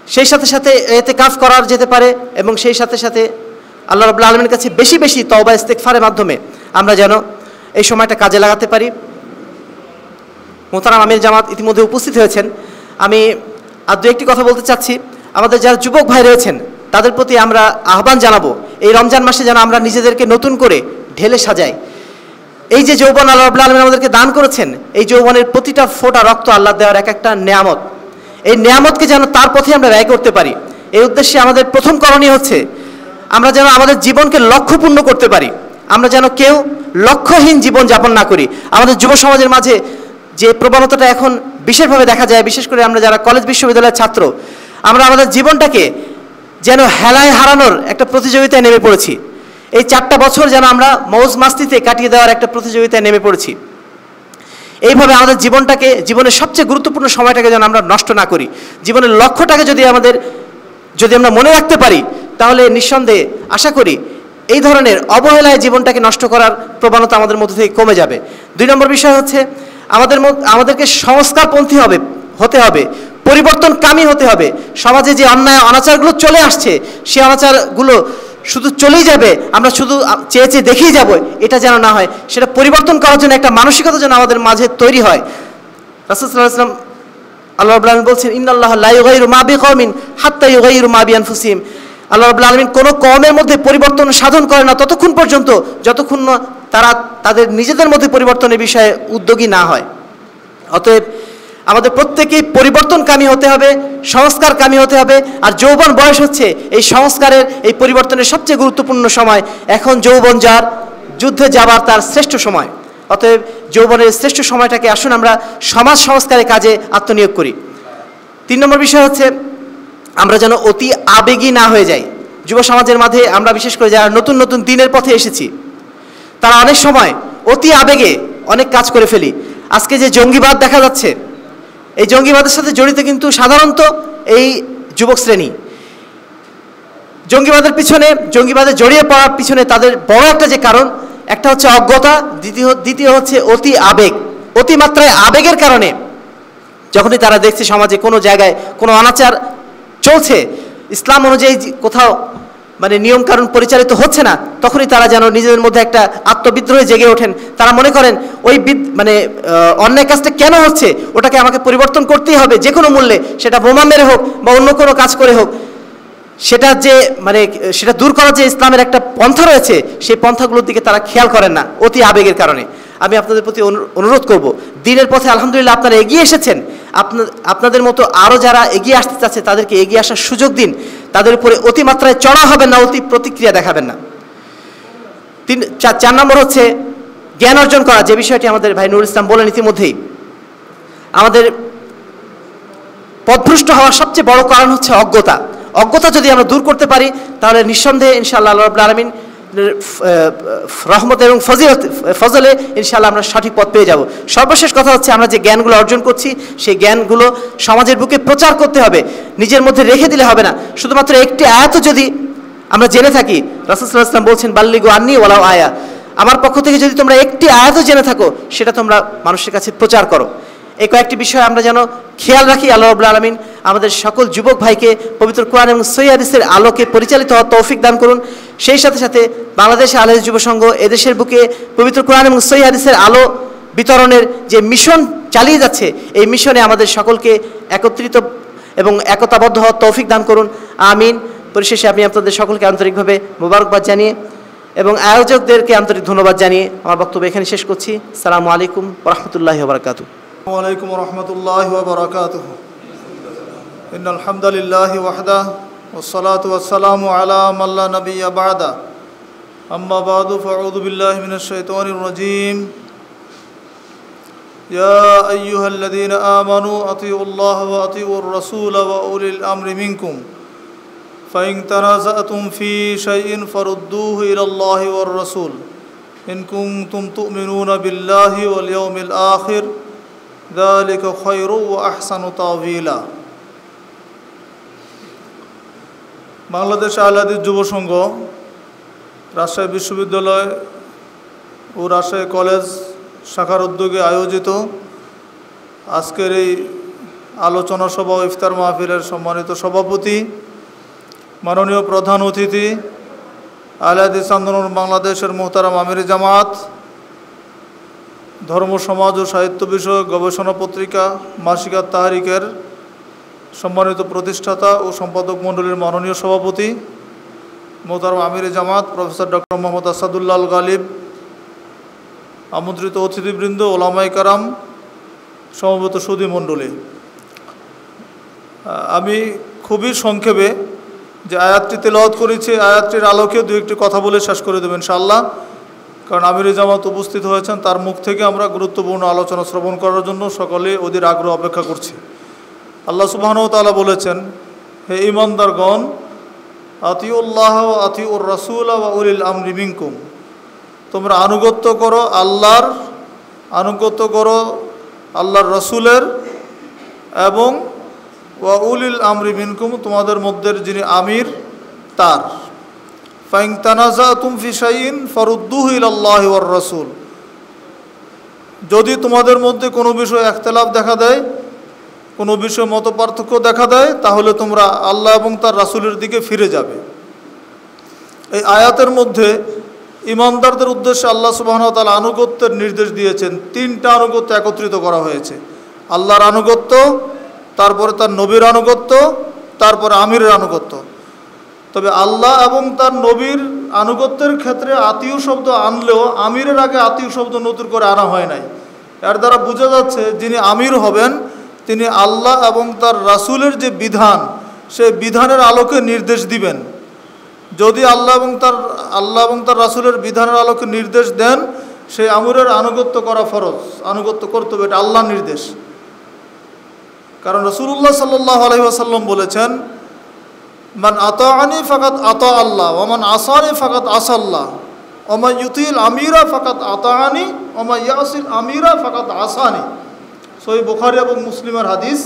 [SPEAKER 2] সেই সাথে সাথে এতে কাফ করার যেতে পারে এবং সেই সাথে সাথে আল্লাহ রবুল্লা আলমের কাছে বেশি বেশি তওবা ইস্তেকফারের মাধ্যমে আমরা যেন এই সময়টা কাজে লাগাতে পারি। মোহতারাম আমির জামাত ইতিমধ্যে উপস্থিত হয়েছেন। আমি আর দু একটি কথা বলতে চাচ্ছি। আমাদের যারা যুবক ভাই রয়েছেন, তাদের প্রতি আমরা আহ্বান জানাব, এই রমজান মাসে যেন আমরা নিজেদেরকে নতুন করে ঢেলে সাজাই। এই যে যৌবন আল্লাহ আলমিন আমাদেরকে দান করেছেন, এই যৌবনের প্রতিটা ফোঁটা রক্ত আল্লাহ দেওয়ার এক একটা নেয়ামত। এই নেয়ামতকে যেন তার পথে আমরা ব্যয় করতে পারি। এই উদ্দেশ্যে আমাদের প্রথম করণীয় হচ্ছে, আমরা যেন আমাদের জীবনকে লক্ষ্যপূর্ণ করতে পারি। আমরা যেন কেউ লক্ষ্যহীন জীবন যাপন না করি। আমাদের যুব সমাজের মাঝে যে প্রবণতাটা এখন বিশেষভাবে দেখা যায়, বিশেষ করে আমরা যারা কলেজ বিশ্ববিদ্যালয়ের ছাত্র, আমরা আমাদের জীবনটাকে যেন হেলায় হারানোর একটা প্রতিযোগিতায় নেমে পড়েছি। এই চারটা বছর যেন আমরা মৌজ মাস্তিতে কাটিয়ে দেওয়ার একটা প্রতিযোগিতায় নেমে পড়েছি। এইভাবে আমাদের জীবনটাকে, জীবনের সবচেয়ে গুরুত্বপূর্ণ সময়টাকে যেন আমরা নষ্ট না করি। জীবনের লক্ষ্যটাকে যদি আমাদের, যদি আমরা মনে রাখতে পারি, তাহলে নিঃসন্দেহে আশা করি এই ধরনের অবহেলায় জীবনটাকে নষ্ট করার প্রবণতা আমাদের মধ্যে থেকে কমে যাবে। দুই নম্বর বিষয় হচ্ছে, আমাদের আমাদেরকে সংস্কারপন্থী হবে, হতে হবে, পরিবর্তনকামী হতে হবে। সমাজে যে অন্যায়, অনাচারগুলো চলে আসছে সেই অনাচারগুলো শুধু চলেই যাবে, আমরা শুধু চেয়ে চেয়ে দেখেই যাব, এটা যেন না হয়। সেটা পরিবর্তন করার জন্য একটা মানসিকতা যেন আমাদের মাঝে তৈরি হয়। রাসুসাল্লাহ ইসলাম আল্লাহ রবুল্লা আলমিন বলছেন ইন্দাল্লাহ লাইগাইরু মা বি কওমিন হাত্তা ইউগাইরু মা বি আনফুসিহিম আল্লাহ রবুল্লা আলমিন কোনো কমের মধ্যে পরিবর্তন সাধন করে না ততক্ষণ পর্যন্ত, যতক্ষণ না তারা তাদের নিজেদের মধ্যে পরিবর্তনের বিষয়ে উদ্যোগী না হয়। অতএব আমাদের প্রত্যেকেই পরিবর্তনকামী হতে হবে, সংস্কারকামী হতে হবে। আর যৌবন বয়স হচ্ছে, এই সংস্কারের, এই পরিবর্তনের সবচেয়ে গুরুত্বপূর্ণ সময়। এখন যৌবন যার, যুদ্ধে যাবার তার শ্রেষ্ঠ সময়। অতএব যৌবনের শ্রেষ্ঠ সময়টাকে আসুন আমরা সমাজ সংস্কারের কাজে আত্মনিয়োগ করি। তিন নম্বর বিষয় হচ্ছে, আমরা যেন অতি আবেগী না হয়ে যাই। যুব সমাজের মাঝে আমরা বিশেষ করে যারা নতুন নতুন দিনের পথে এসেছি, তারা অনেক সময় অতি আবেগে অনেক কাজ করে ফেলি। আজকে যে জঙ্গিবাদ দেখা যাচ্ছে এই জঙ্গিবাদের সাথে জড়িত কিন্তু সাধারণত এই যুবক শ্রেণি। জঙ্গিবাদের পিছনে, জঙ্গিবাদে জড়িয়ে পড়ার পিছনে তাদের বড় একটা যে কারণ, একটা হচ্ছে অজ্ঞতা, দ্বিতীয় দ্বিতীয় হচ্ছে অতি আবেগ। অতিমাত্রায় আবেগের কারণে যখনই তারা দেখছে সমাজে কোনো জায়গায় কোনো অনাচার চলছে, ইসলাম অনুযায়ী কোথাও মানে নিয়মকানুন পরিচালিত হচ্ছে না, তখনই তারা যেন নিজেদের মধ্যে একটা আত্মবিদ্রোহে জেগে ওঠেন। তারা মনে করেন, ওই বিদ- মানে অন্যায় কাজটা কেন হচ্ছে? ওটাকে আমাকে পরিবর্তন করতেই হবে, যে কোনো মূল্যে, সেটা বোমা মেরে হোক বা অন্য কোনো কাজ করে হোক। সেটা যে মানে সেটা দূর করার যে ইসলামের একটা পন্থা রয়েছে, সেই পন্থাগুলোর দিকে তারা খেয়াল করেন না, অতি আবেগের কারণে। আমি আপনাদের প্রতি অনু- অনুরোধ করব, দিনের পথে আলহামদুলিল্লাহ আপনারা এগিয়ে এসেছেন, আপনা- আপনাদের মতো আরও যারা এগিয়ে আসতে চাচ্ছে, তাদেরকে এগিয়ে আসার সুযোগ দিন। তাদের উপরে অতিমাত্রায় চড়া হবেন না, অতি প্রতিক্রিয়া দেখাবেন না। তিন চার নম্বর হচ্ছে জ্ঞান অর্জন করা, যে বিষয়টি আমাদের ভাই নুরুল ইসলাম বলেন ইতিমধ্যেই। আমাদের পদভ্রষ্ট হওয়ার সবচেয়ে বড় কারণ হচ্ছে অজ্ঞতা। অজ্ঞতা যদি আমরা দূর করতে পারি, তাহলে নিঃসন্দেহে ইনশাআল্লাহ আল্লাহ আলামিন রহমত এবং ফজিলত, ফজলে ইনশাআল্লাহ আমরা সঠিক পথ পেয়ে যাব। সর্বশেষ কথা হচ্ছে আমরা যে জ্ঞানগুলো অর্জন করছি, সেই জ্ঞানগুলো সমাজের বুকে প্রচার করতে হবে। নিজের মধ্যে রেখে দিলে হবে না। শুধুমাত্র একটি আয়াতও যদি আমরা জেনে থাকি রাসুসাল্লাহ ইসলাম বলছেন, বাল্লিগু আন্নি ওলাও আয়া। আমার পক্ষ থেকে যদি তোমরা একটি আয়াতও জেনে থাকো, সেটা তোমরা মানুষের কাছে প্রচার করো। এই কয়েকটি বিষয় আমরা যেন খেয়াল রাখি, আল্লাহ রবুল্লা আলমিন আমাদের সকল যুবক ভাইকে পবিত্র কোরআন এবং সৈয়াদিসের আলোকে পরিচালিত হওয়ার তৌফিক দান করুন। সেই সাথে সাথে বাংলাদেশে আলহ যুবসংঘ এদেশের বুকে পবিত্র কোরআন এবং সই হাদিসের আলো বিতরণের যে মিশন চালিয়ে যাচ্ছে, এই মিশনে আমাদের সকলকে একত্রিত এবং একতাবদ্ধ হওয়ার তৌফিক দান করুন। আমিন। পরিশেষে আমি আপনাদের সকলকে আন্তরিকভাবে মোবারকবাদ জানিয়ে এবং আয়োজকদেরকে আন্তরিক ধন্যবাদ জানিয়ে আমার বক্তব্য এখানে শেষ করছি। সালামু আলাইকুম রহমতুল্লাহ বারকাত
[SPEAKER 3] আলাইকুম রহমতুল্লাহ বারকাত ইন আলহামদুলিল্লাহ والصلاة والسلام على من لا نبي بعده. أما بعد، فأعوذ بالله من الشيطان الرجيم. يا أيها الذين آمنوا، أطيعوا الله وأطيعوا الرسول وأولي الأمر منكم. فإن تنازعتم في شيء فردوه إلى الله والرسول. إن كنتم تؤمنون بالله واليوم الآخر، ذلك خير وأحسن تأويلا. বাংলাদেশ আহলাদিস যুব সংঘ, রাজশাহী বিশ্ববিদ্যালয় ও রাজশাহী কলেজ শাখার উদ্যোগে আয়োজিত আজকের এই আলোচনা সভা ইফতার মাহফিলের সম্মানিত সভাপতি, মাননীয় প্রধান অতিথি আহলাদিস আন্দোলন বাংলাদেশের মোহতারাম আমির জামাত, ধর্ম, সমাজ ও সাহিত্য বিষয়ক গবেষণা পত্রিকা মাসিকা তাহারিকের সম্মানিত প্রতিষ্ঠাতা ও সম্পাদক মণ্ডলীর মাননীয় সভাপতি মোহতারাম আমির জামাত, প্রফেসর ডক্টর মোহাম্মদ আসাদুল্লাহ গালিব, আমন্ত্রিত অতিথিবৃন্দ ওলামাই কারাম, সমবেত সুদী মণ্ডলী। আমি খুবই সংক্ষেপে যে আয়াতটি তেলাওয়াত করেছি আয়াতটির আলোকে দু একটি কথা বলে শেষ করে দেবেন ইনশাআল্লাহ। কারণ আমির জামাত উপস্থিত হয়েছেন, তার মুখ থেকে আমরা গুরুত্বপূর্ণ আলোচনা শ্রবণ করার জন্য সকলে ওদের আগ্রহ অপেক্ষা করছি। আল্লাহ সুবাহনও তালা বলেছেন, হে ইমানদারগণ আতিউল্লাহ আতিউর রসুল উলিল আমরি মিনকুম। তোমরা আনুগত্য করো আল্লাহর, আনুগত্য করো আল্লাহর রসুলের এবং ওয়া উলিল আমরি মিনকুম, তোমাদের মধ্যে যিনি আমির তার। ফাইং তানাজা তুম ফিসাইন ফরুদ্দুহ ইল্লাহ ওয়ার রসুল। যদি তোমাদের মধ্যে কোনো বিষয়ে একতলাফ দেখা দেয় কোনো বিষয়ে মত পার্থক্য দেখা দেয়, তাহলে তোমরা আল্লাহ এবং তার রাসুলের দিকে ফিরে যাবে। এই আয়াতের মধ্যে ইমানদারদের উদ্দেশ্যে আল্লাহ সুবাহন তালা আনুগত্যের নির্দেশ দিয়েছেন। তিনটা আনুগত্য একত্রিত করা হয়েছে। আল্লাহর আনুগত্য, তারপরে তার নবীর আনুগত্য, তারপরে আমিরের আনুগত্য। তবে আল্লাহ এবং তার নবীর আনুগত্যের ক্ষেত্রে আত্মীয় শব্দ আনলেও আমিরের আগে আত্মীয় শব্দ নতুন করে আনা হয় নাই। এর দ্বারা বোঝা যাচ্ছে যিনি আমির হবেন তিনি আল্লাহ এবং তার রাসুলের যে বিধান, সে বিধানের আলোকে নির্দেশ দিবেন। যদি আল্লাহ এবং তার, আল্লাহ এবং তার রাসুলের বিধানের আলোকে নির্দেশ দেন, সেই আমুরের আনুগত্য করা ফরজ, আনুগত্য করতে হবে এটা আল্লাহ নির্দেশ। কারণ রসুল্লাহ সাল্লাহ আলহিহাসাল্লাম বলেছেন, মান আতাআনি ফাকাত আতা আল্লাহ ওমান আসানি ফাকাত আসাল্লাহ ওমা ইউতিল আমিরা ফাকাত আতাআনি ওমা ইয়াসিল আমিরা ফাকাত আসানি। সই বুখারি এবং মুসলিমের হাদিস।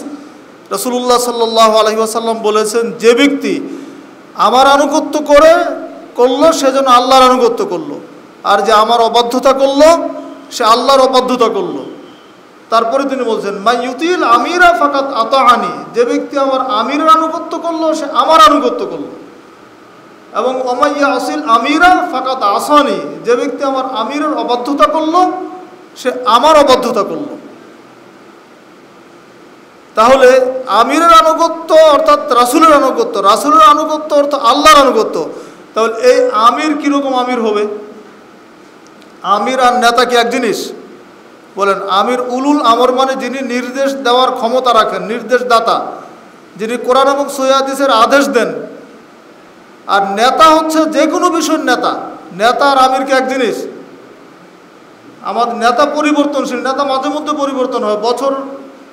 [SPEAKER 3] রসুল্লাহ সাল্লাহ আলহিহাসাল্লাম বলেছেন, যে ব্যক্তি আমার আনুগত্য করে, করল, সে যেন আল্লাহর আনুগত্য করল। আর যে আমার অবাধ্যতা করল, সে আল্লাহর অবাধ্যতা করল। তারপরে তিনি বলছেন মাই ইউতিল আমিরা ফাকাত আতাহানি যে ব্যক্তি আমার আমিরের আনুগত্য করল, সে আমার আনুগত্য করল। এবং অমাইয়া আসিল আমিরা ফাকাত আসানি, যে ব্যক্তি আমার আমিরের অবাধ্যতা করল, সে আমার অবাধ্যতা করল। তাহলে আমিরের আনুগত্য অর্থাৎ রাসুলের আনুগত্য রাসুলের আনুগত্য অর্থাৎ আল্লাহর আনুগত্য। তাহলে এই আমির কীরকম আমির হবে? আমির আর নেতা কি এক জিনিস? বলেন, আমির উলুল আমর মানে যিনি নির্দেশ দেওয়ার ক্ষমতা রাখেন, নির্দেশদাতা, যিনি কোরআন এবং সৈয়াদিসের আদেশ দেন। আর নেতা হচ্ছে যে কোনো বিষয়ের নেতা। নেতা আর আমিরকে এক জিনিস? আমাদের নেতা পরিবর্তনশীল, নেতা মাঝে মধ্যে পরিবর্তন হয়। বছর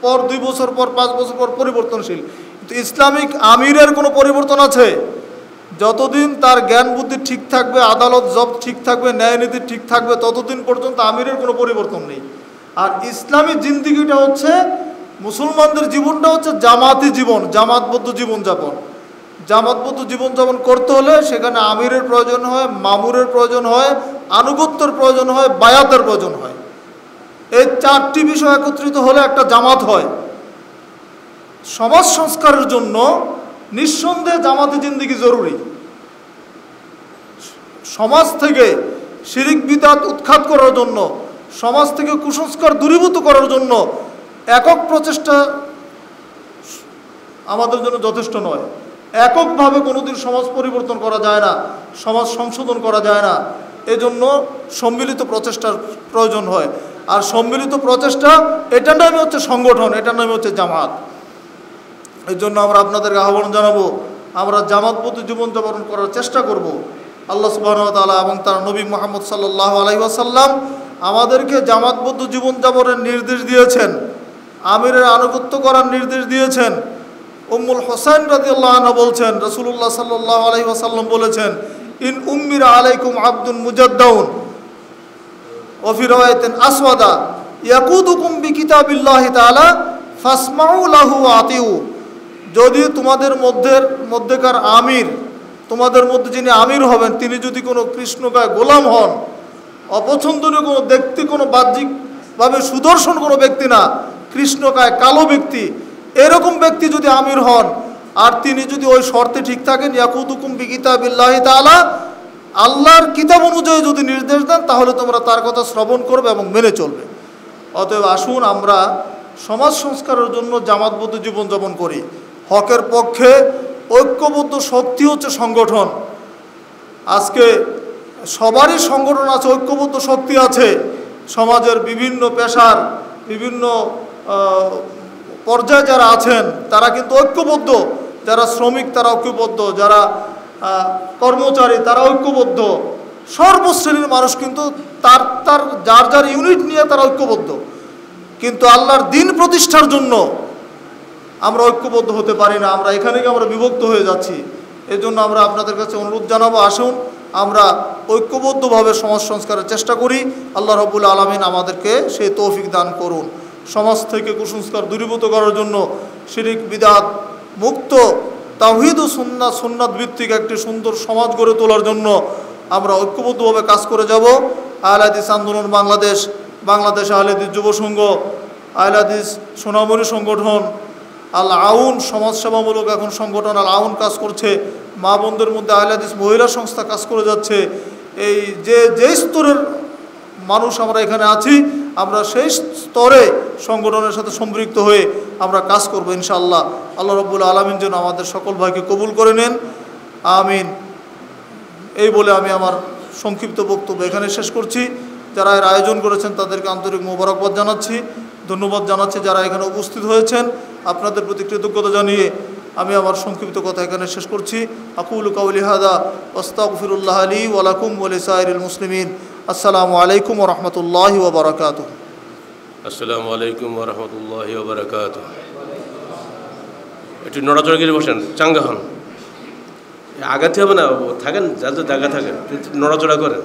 [SPEAKER 3] পর, দুই বছর পর, পাঁচ বছর পর পরিবর্তনশীল। কিন্তু ইসলামিক আমিরের কোনো পরিবর্তন আছে? যতদিন তার জ্ঞান বুদ্ধি ঠিক থাকবে, আদালত জব ঠিক থাকবে, ন্যায় নীতি ঠিক থাকবে, ততদিন পর্যন্ত আমিরের কোনো পরিবর্তন নেই। আর ইসলামী জিন্দিগিটা হচ্ছে, মুসলমানদের জীবনটা হচ্ছে জামাতি জীবন, জামাতবদ্ধ জীবনযাপন। জামাতবদ্ধ জীবনযাপন করতে হলে সেখানে আমিরের প্রয়োজন হয়, মামুরের প্রয়োজন হয়, আনুগত্যের প্রয়োজন হয়, বায়াতের প্রয়োজন হয়। এই চারটি বিষয় একত্রিত হলে একটা জামাত হয়। সমাজ সংস্কারের জন্য নিঃসন্দেহে জামাতে জিন্দিগি জরুরি। সমাজ থেকে শিরিক বিদাত উৎখাত করার জন্য, সমাজ থেকে কুসংস্কার দূরীভূত করার জন্য একক প্রচেষ্টা আমাদের জন্য যথেষ্ট নয়। এককভাবে কোনোদিন সমাজ পরিবর্তন করা যায় না, সমাজ সংশোধন করা যায় না। এজন্য সম্মিলিত প্রচেষ্টার প্রয়োজন হয়। আর সম্মিলিত প্রচেষ্টা, এটার নামে হচ্ছে সংগঠন, এটার নামে হচ্ছে জামাত। এই জন্য আমরা আপনাদেরকে আহ্বান জানাব, আমরা জামাতবদ্ধ জীবনযাপন করার চেষ্টা করব। আল্লাহ সুবাহ তালা এবং তার নবী মোহাম্মদ সাল্লাহ আলাইসাল্লাম আমাদেরকে জামাতবদ্ধ জীবনযাপনের নির্দেশ দিয়েছেন, আমিরের আনুগত্য করার নির্দেশ দিয়েছেন। উম্মুল হোসেন রাজি আল্লাহ বলছেন রসুল্লাহ সাল্লাহ আলহি আসাল্লাম বলেছেন, ইন উম্মির আলাইকুম আব্দুল মুজাদ্দাউন। ওফি রওয়ায়তেন আসওয়াদা ইয়াকুদুকুম বিকিতাবিল্লাহি তাআলা ফাসমাউ লাহু আতিউ যদি তোমাদের মধ্যে মধ্যেকার আমির, তোমাদের মধ্যে যিনি আমির হবেন, তিনি যদি কোনো কৃষ্ণকায় গোলাম হন, অপছন্দনীয় কোনো ব্যক্তি, কোনো বাহ্যিকভাবে সুদর্শন কোনো ব্যক্তি না, কৃষ্ণকায় কালো ব্যক্তি, এরকম ব্যক্তি যদি আমির হন, আর তিনি যদি ওই শর্তে ঠিক থাকেন, ইয়াকুদুকুম বিকিতা বিল্লাহি তাআলা আল্লাহর কিতাব অনুযায়ী যদি নির্দেশ দেন, তাহলে তোমরা তার কথা শ্রবণ করবে এবং মেনে চলবে। অতএব আসুন আমরা সমাজ সংস্কারের জন্য জামাতবদ্ধ জীবনযাপন করি। হকের পক্ষে ঐক্যবদ্ধ শক্তি হচ্ছে সংগঠন। আজকে সবারই সংগঠন আছে, ঐক্যবদ্ধ শক্তি আছে। সমাজের বিভিন্ন পেশার, বিভিন্ন পর্যায়ে যারা আছেন, তারা কিন্তু ঐক্যবদ্ধ। যারা শ্রমিক, তারা ঐক্যবদ্ধ। যারা কর্মচারী, তারা ঐক্যবদ্ধ। সর্বশ্রেণীর মানুষ কিন্তু তার তার, যার যার ইউনিট নিয়ে তারা ঐক্যবদ্ধ। কিন্তু আল্লাহর দিন প্রতিষ্ঠার জন্য আমরা ঐক্যবদ্ধ হতে পারি না। আমরা এখানে আমরা বিভক্ত হয়ে যাচ্ছি। এই জন্য আমরা আপনাদের কাছে অনুরোধ জানাব, আসুন, আমরা ঐক্যবদ্ধভাবে সমাজ সংস্কারের চেষ্টা করি। আল্লাহ রবুল আলমিন আমাদেরকে সেই তৌফিক দান করুন। সমাজ থেকে কুসংস্কার দূরীভূত করার জন্য শিরিক, বিদাত, মুক্ত তাহিদ ও সুন্নাত সুন্নাত ভিত্তিক একটি সুন্দর সমাজ গড়ে তোলার জন্য আমরা ঐক্যবদ্ধভাবে কাজ করে যাব। আহলাদিস আন্দোলন বাংলাদেশ বাংলাদেশ আহলাদিস যুব সংঘ আহলাদিস সোনামণি সংগঠন আল আউন সমাজসেবামূলক এখন সংগঠন আল আউন কাজ করছে। মা বোনদের মধ্যে আহলাদিস মহিলা সংস্থা কাজ করে যাচ্ছে। এই যে যে স্তরের মানুষ আমরা এখানে আছি, আমরা সেই স্তরে সংগঠনের সাথে সম্পৃক্ত হয়ে আমরা কাজ করব ইনশাআল্লাহ। আল্লাহ রব্বুল আলমিন যেন আমাদের সকল ভাইকে কবুল করে নেন। আমিন। এই বলে আমি আমার সংক্ষিপ্ত বক্তব্য এখানে শেষ করছি। যারা এর আয়োজন করেছেন তাদেরকে আন্তরিক মোবারকবাদ জানাচ্ছি। ধন্যবাদ জানাচ্ছি যারা এখানে উপস্থিত হয়েছেন। আপনাদের প্রতি কৃতজ্ঞতা জানিয়ে আমি আমার সংক্ষিপ্ত কথা এখানে শেষ করছি। আকুল কাউলি হাদা ওস্তাগফিরুল্লাহ আলী ওয়ালাকুম ওলি সাইরুল মুসলিমিন। আসসালামু আলাইকুম রহমতুল্লাহ ওবরাকাত
[SPEAKER 4] আসসালামু আলাইকুম রহমতুল্লাহ বারকাত একটু নড়াচড়া গিয়ে বসেন, চাঙ্গা হন। আগাতে হবে না, থাকেন যাদের জায়গা থাকেন নড়াচড়া করেন।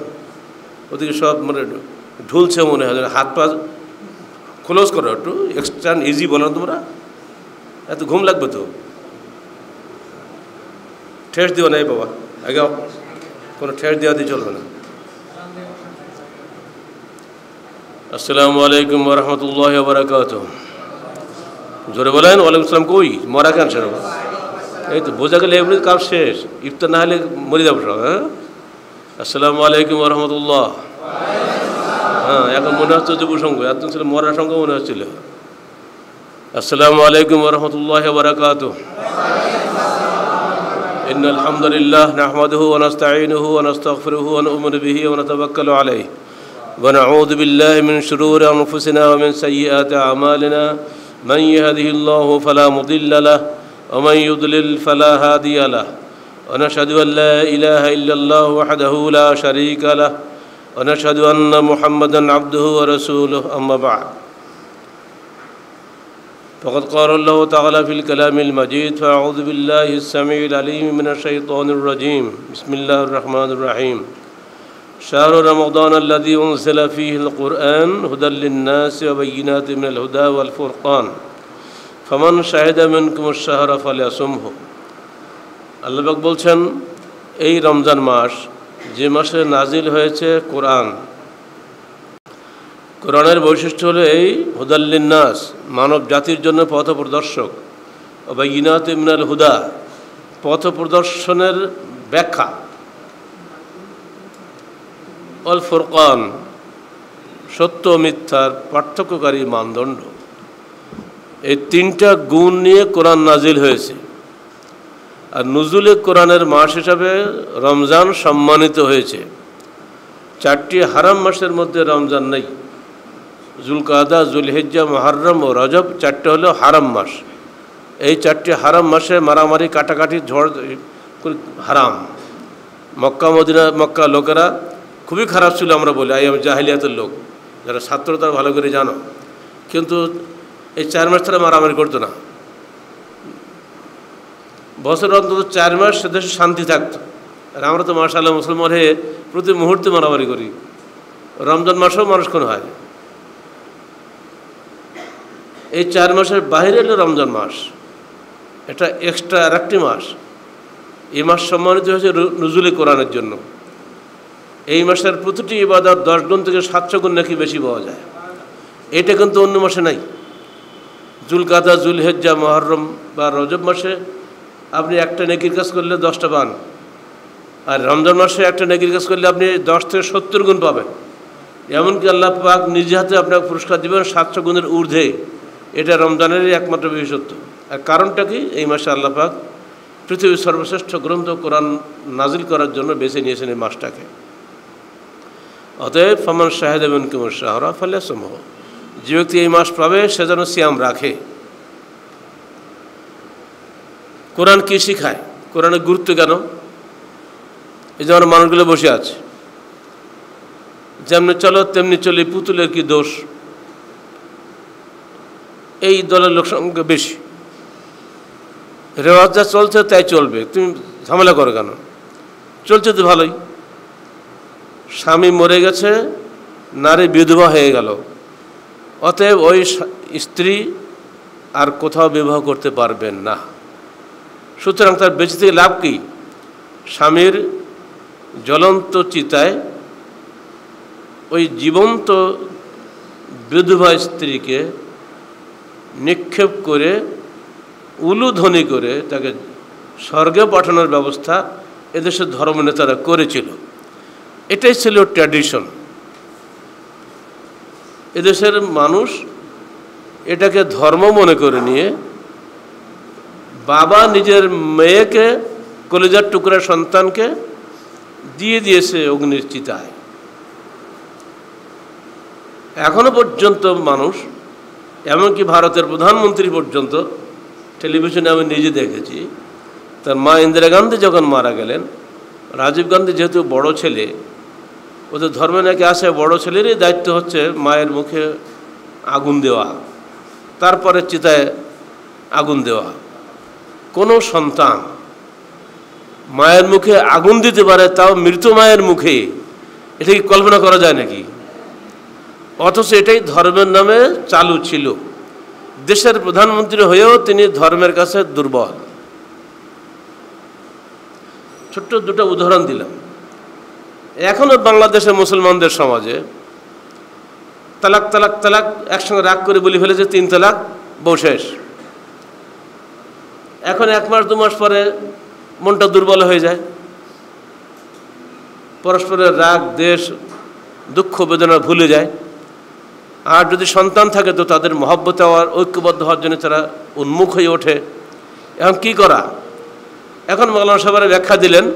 [SPEAKER 4] ওদিকে সব মানে ঢুলছে মনে হয়, হাত পা ক্লোজ করো একটু এক্সট্রা ইজি বলো তোমরা। এত ঘুম লাগবে তো। ঠেস দিও না এই বাবা। আগে কোনো ঠেস দেওয়া দিয়ে চলবে না। আসসালামু আলাইকুম রহমতুল্লাহ বারকাত জোরে বলেন ওয়ালাইকুম আসসালাম কই মরা কেন সেরকম এই তো বোঝা গেলে এমনি কাজ শেষ ইফতার না হলে মরে যাবো সব হ্যাঁ আসসালামু আলাইকুম রহমতুল্লাহ হ্যাঁ এখন মনে হচ্ছে যুব সংঘ এত ছিল মরার সঙ্গে মনে হচ্ছিল السلام عليكم ورحمة الله وبركاته إن الحمد لله نحمده ونستعينه ونستغفره ونؤمن به ونتوكل عليه ونعوذ بالله من شرور أنفسنا ومن سيئات أعمالنا. من يهده الله فلا مضل له ومن يضلل فلا هادي له. ونشهد أن لا إله إلا الله وحده لا شريك له ونشهد أن محمدا عبده ورسوله. أما بعد فقد قال الله تعالى في الكلام المجيد فأعوذ بالله السميع العليم من الشيطان الرجيم. بسم الله الرحمن الرحيم. شهر رمضان الذي أنزل فيه القرآن هدى للناس وبينات من الهدى والفرقان فمن شهد منكم الشهر فليصمه আল্লাহ পাক বলছেন এই রমজান মাস যে মাসে নাজিল হয়েছে কোরআন কোরআনের বৈশিষ্ট্য হলো এই হুদাল্লিন্নাস মানব জাতির জন্য পথ প্রদর্শক বা ইনাত ইমনাল হুদা পথ প্রদর্শনের ব্যাখ্যা অল ফুরকান, সত্য মিথ্যার পার্থক্যকারী মানদণ্ড। এই তিনটা গুণ নিয়ে কোরআন নাজিল হয়েছে। আর নজরুলে কোরআনের মাস হিসাবে রমজান সম্মানিত হয়েছে। চারটি হারাম মাসের মধ্যে রমজান নেই। জুলকাদা, জুলহেজ্জা মহারম ও রজব চারটে হলো হারাম মাস। এই চারটি হারাম মাসে মারামারি, কাটাকাটি, ঝড়, হারাম। মক্কা মদিনা, মক্কা লোকেরা খুবই খারাপ ছিল আমরা বলি, আই এম জাহিলিয়াতের লোক। যারা ছাত্র, তারা ভালো করে জানো। কিন্তু এই চার মাস তারা মারামারি করতো না। বছর অন্তত চার মাস সে দেশে শান্তি থাকতো। আর আমরা তো মার্শাল্লাহ মুসলমান হয়ে প্রতি মুহূর্তে মারামারি করি। রমজান মাসেও মানুষ কোনো হয়। এই চার মাসের বাইরে এলো রমজান মাস। এটা এক্সট্রা আর একটি মাস। এই মাস সম্মানিত হয়েছে নজরুলি কোরআনের জন্য। এই মাসের প্রতিটি ইবাদত দশ গুণ থেকে সাতশো গুণ নাকি বেশি পাওয়া যায়। এটা কিন্তু অন্য মাসে নাই। জুলকাদা, জুলহেজ্জা, মহরম বা রজব মাসে আপনি একটা নেকির কাজ করলে দশটা পান। আর রমজান মাসে একটা নেকির কাজ করলে আপনি দশ থেকে সত্তর গুণ পাবেন। এমনকি আল্লাহ পাক নিজে হাতে আপনাকে পুরস্কার দেবেন সাতশো গুণের ঊর্ধ্বে। এটা রমজানেরই একমাত্র বিশেষত্ব। আর কারণটা কি? এই মাসে আল্লাহ পাক পৃথিবীর সর্বশ্রেষ্ঠ গ্রন্থ কোরআন নাজিল করার জন্য বেছে নিয়েছেন এই মাসটাকে। অতএব ফমান শাহেদ এবং কুমর শাহরা ফলে সমূহ যে ব্যক্তি এই মাস পাবে, সে যেন সিয়াম রাখে। কোরআন কী শিখায়? কোরআনের গুরুত্ব কেন? এই যে আমার মানুষগুলো বসে আছে। যেমনি চলো, তেমনি চলে, পুতুলের কি দোষ? এই দলের লোক সংখ্যা বেশি। রেওয়াজ যা চলছে, তাই চলবে। তুমি ঝামেলা করো কেন? চলছে তো ভালোই। স্বামী মরে গেছে, নারী বিধবা হয়ে গেল। অতএব ওই স্ত্রী আর কোথাও বিবাহ করতে পারবেন না। সুতরাং তার বেঁচে থেকে লাভ কী? স্বামীর জ্বলন্ত চিতায় ওই জীবন্ত বিধবা স্ত্রীকে নিক্ষেপ করে, উলুধ্বনি করে তাকে স্বর্গে পাঠানোর ব্যবস্থা এদেশের ধর্মনেতারা করেছিল। এটাই ছিল ট্র্যাডিশন এদেশের মানুষ এটাকে ধর্ম মনে করে নিয়ে বাবা নিজের মেয়েকে, কলেজার টুকরা সন্তানকে দিয়ে দিয়েছে অগ্নির চিতায় এখনও পর্যন্ত মানুষ, এমনকি ভারতের প্রধানমন্ত্রী পর্যন্ত, টেলিভিশনে আমি নিজে দেখেছি, তার মা ইন্দিরা গান্ধী যখন মারা গেলেন, রাজীব গান্ধী যেহেতু বড় ছেলে ওদের ধর্মে নাকি আসে বড় ছেলেরই দায়িত্ব হচ্ছে মায়ের মুখে আগুন দেওয়া, তারপরে চিতায় আগুন দেওয়া। কোনো সন্তান মায়ের মুখে আগুন দিতে পারে তাও মৃত মায়ের মুখে, এটা কি কল্পনা করা যায় নাকি? অথচ এটাই ধর্মের নামে চালু ছিল। দেশের প্রধানমন্ত্রী হয়েও তিনি ধর্মের কাছে দুর্বল। ছোট্ট দুটো উদাহরণ দিলাম। এখনও বাংলাদেশের মুসলমানদের সমাজে তালাক তালাক তালাক, একসঙ্গে রাগ করে বলি ফেলেছে, তিন তালাক, বউ শেষ। এখন এক মাস, দু মাস পরে মনটা দুর্বল হয়ে যায়। পরস্পরের রাগ, দেশ, দুঃখ, বেদনা ভুলে যায়। আর যদি সন্তান থাকে, তো তাদের মহব্বত হওয়ার, ঐক্যবদ্ধ হওয়ার জন্য তারা উন্মুখ হয়ে ওঠে। এখন কি করা? এখন মৌলানা সাহেবের ব্যাখ্যা দিলেন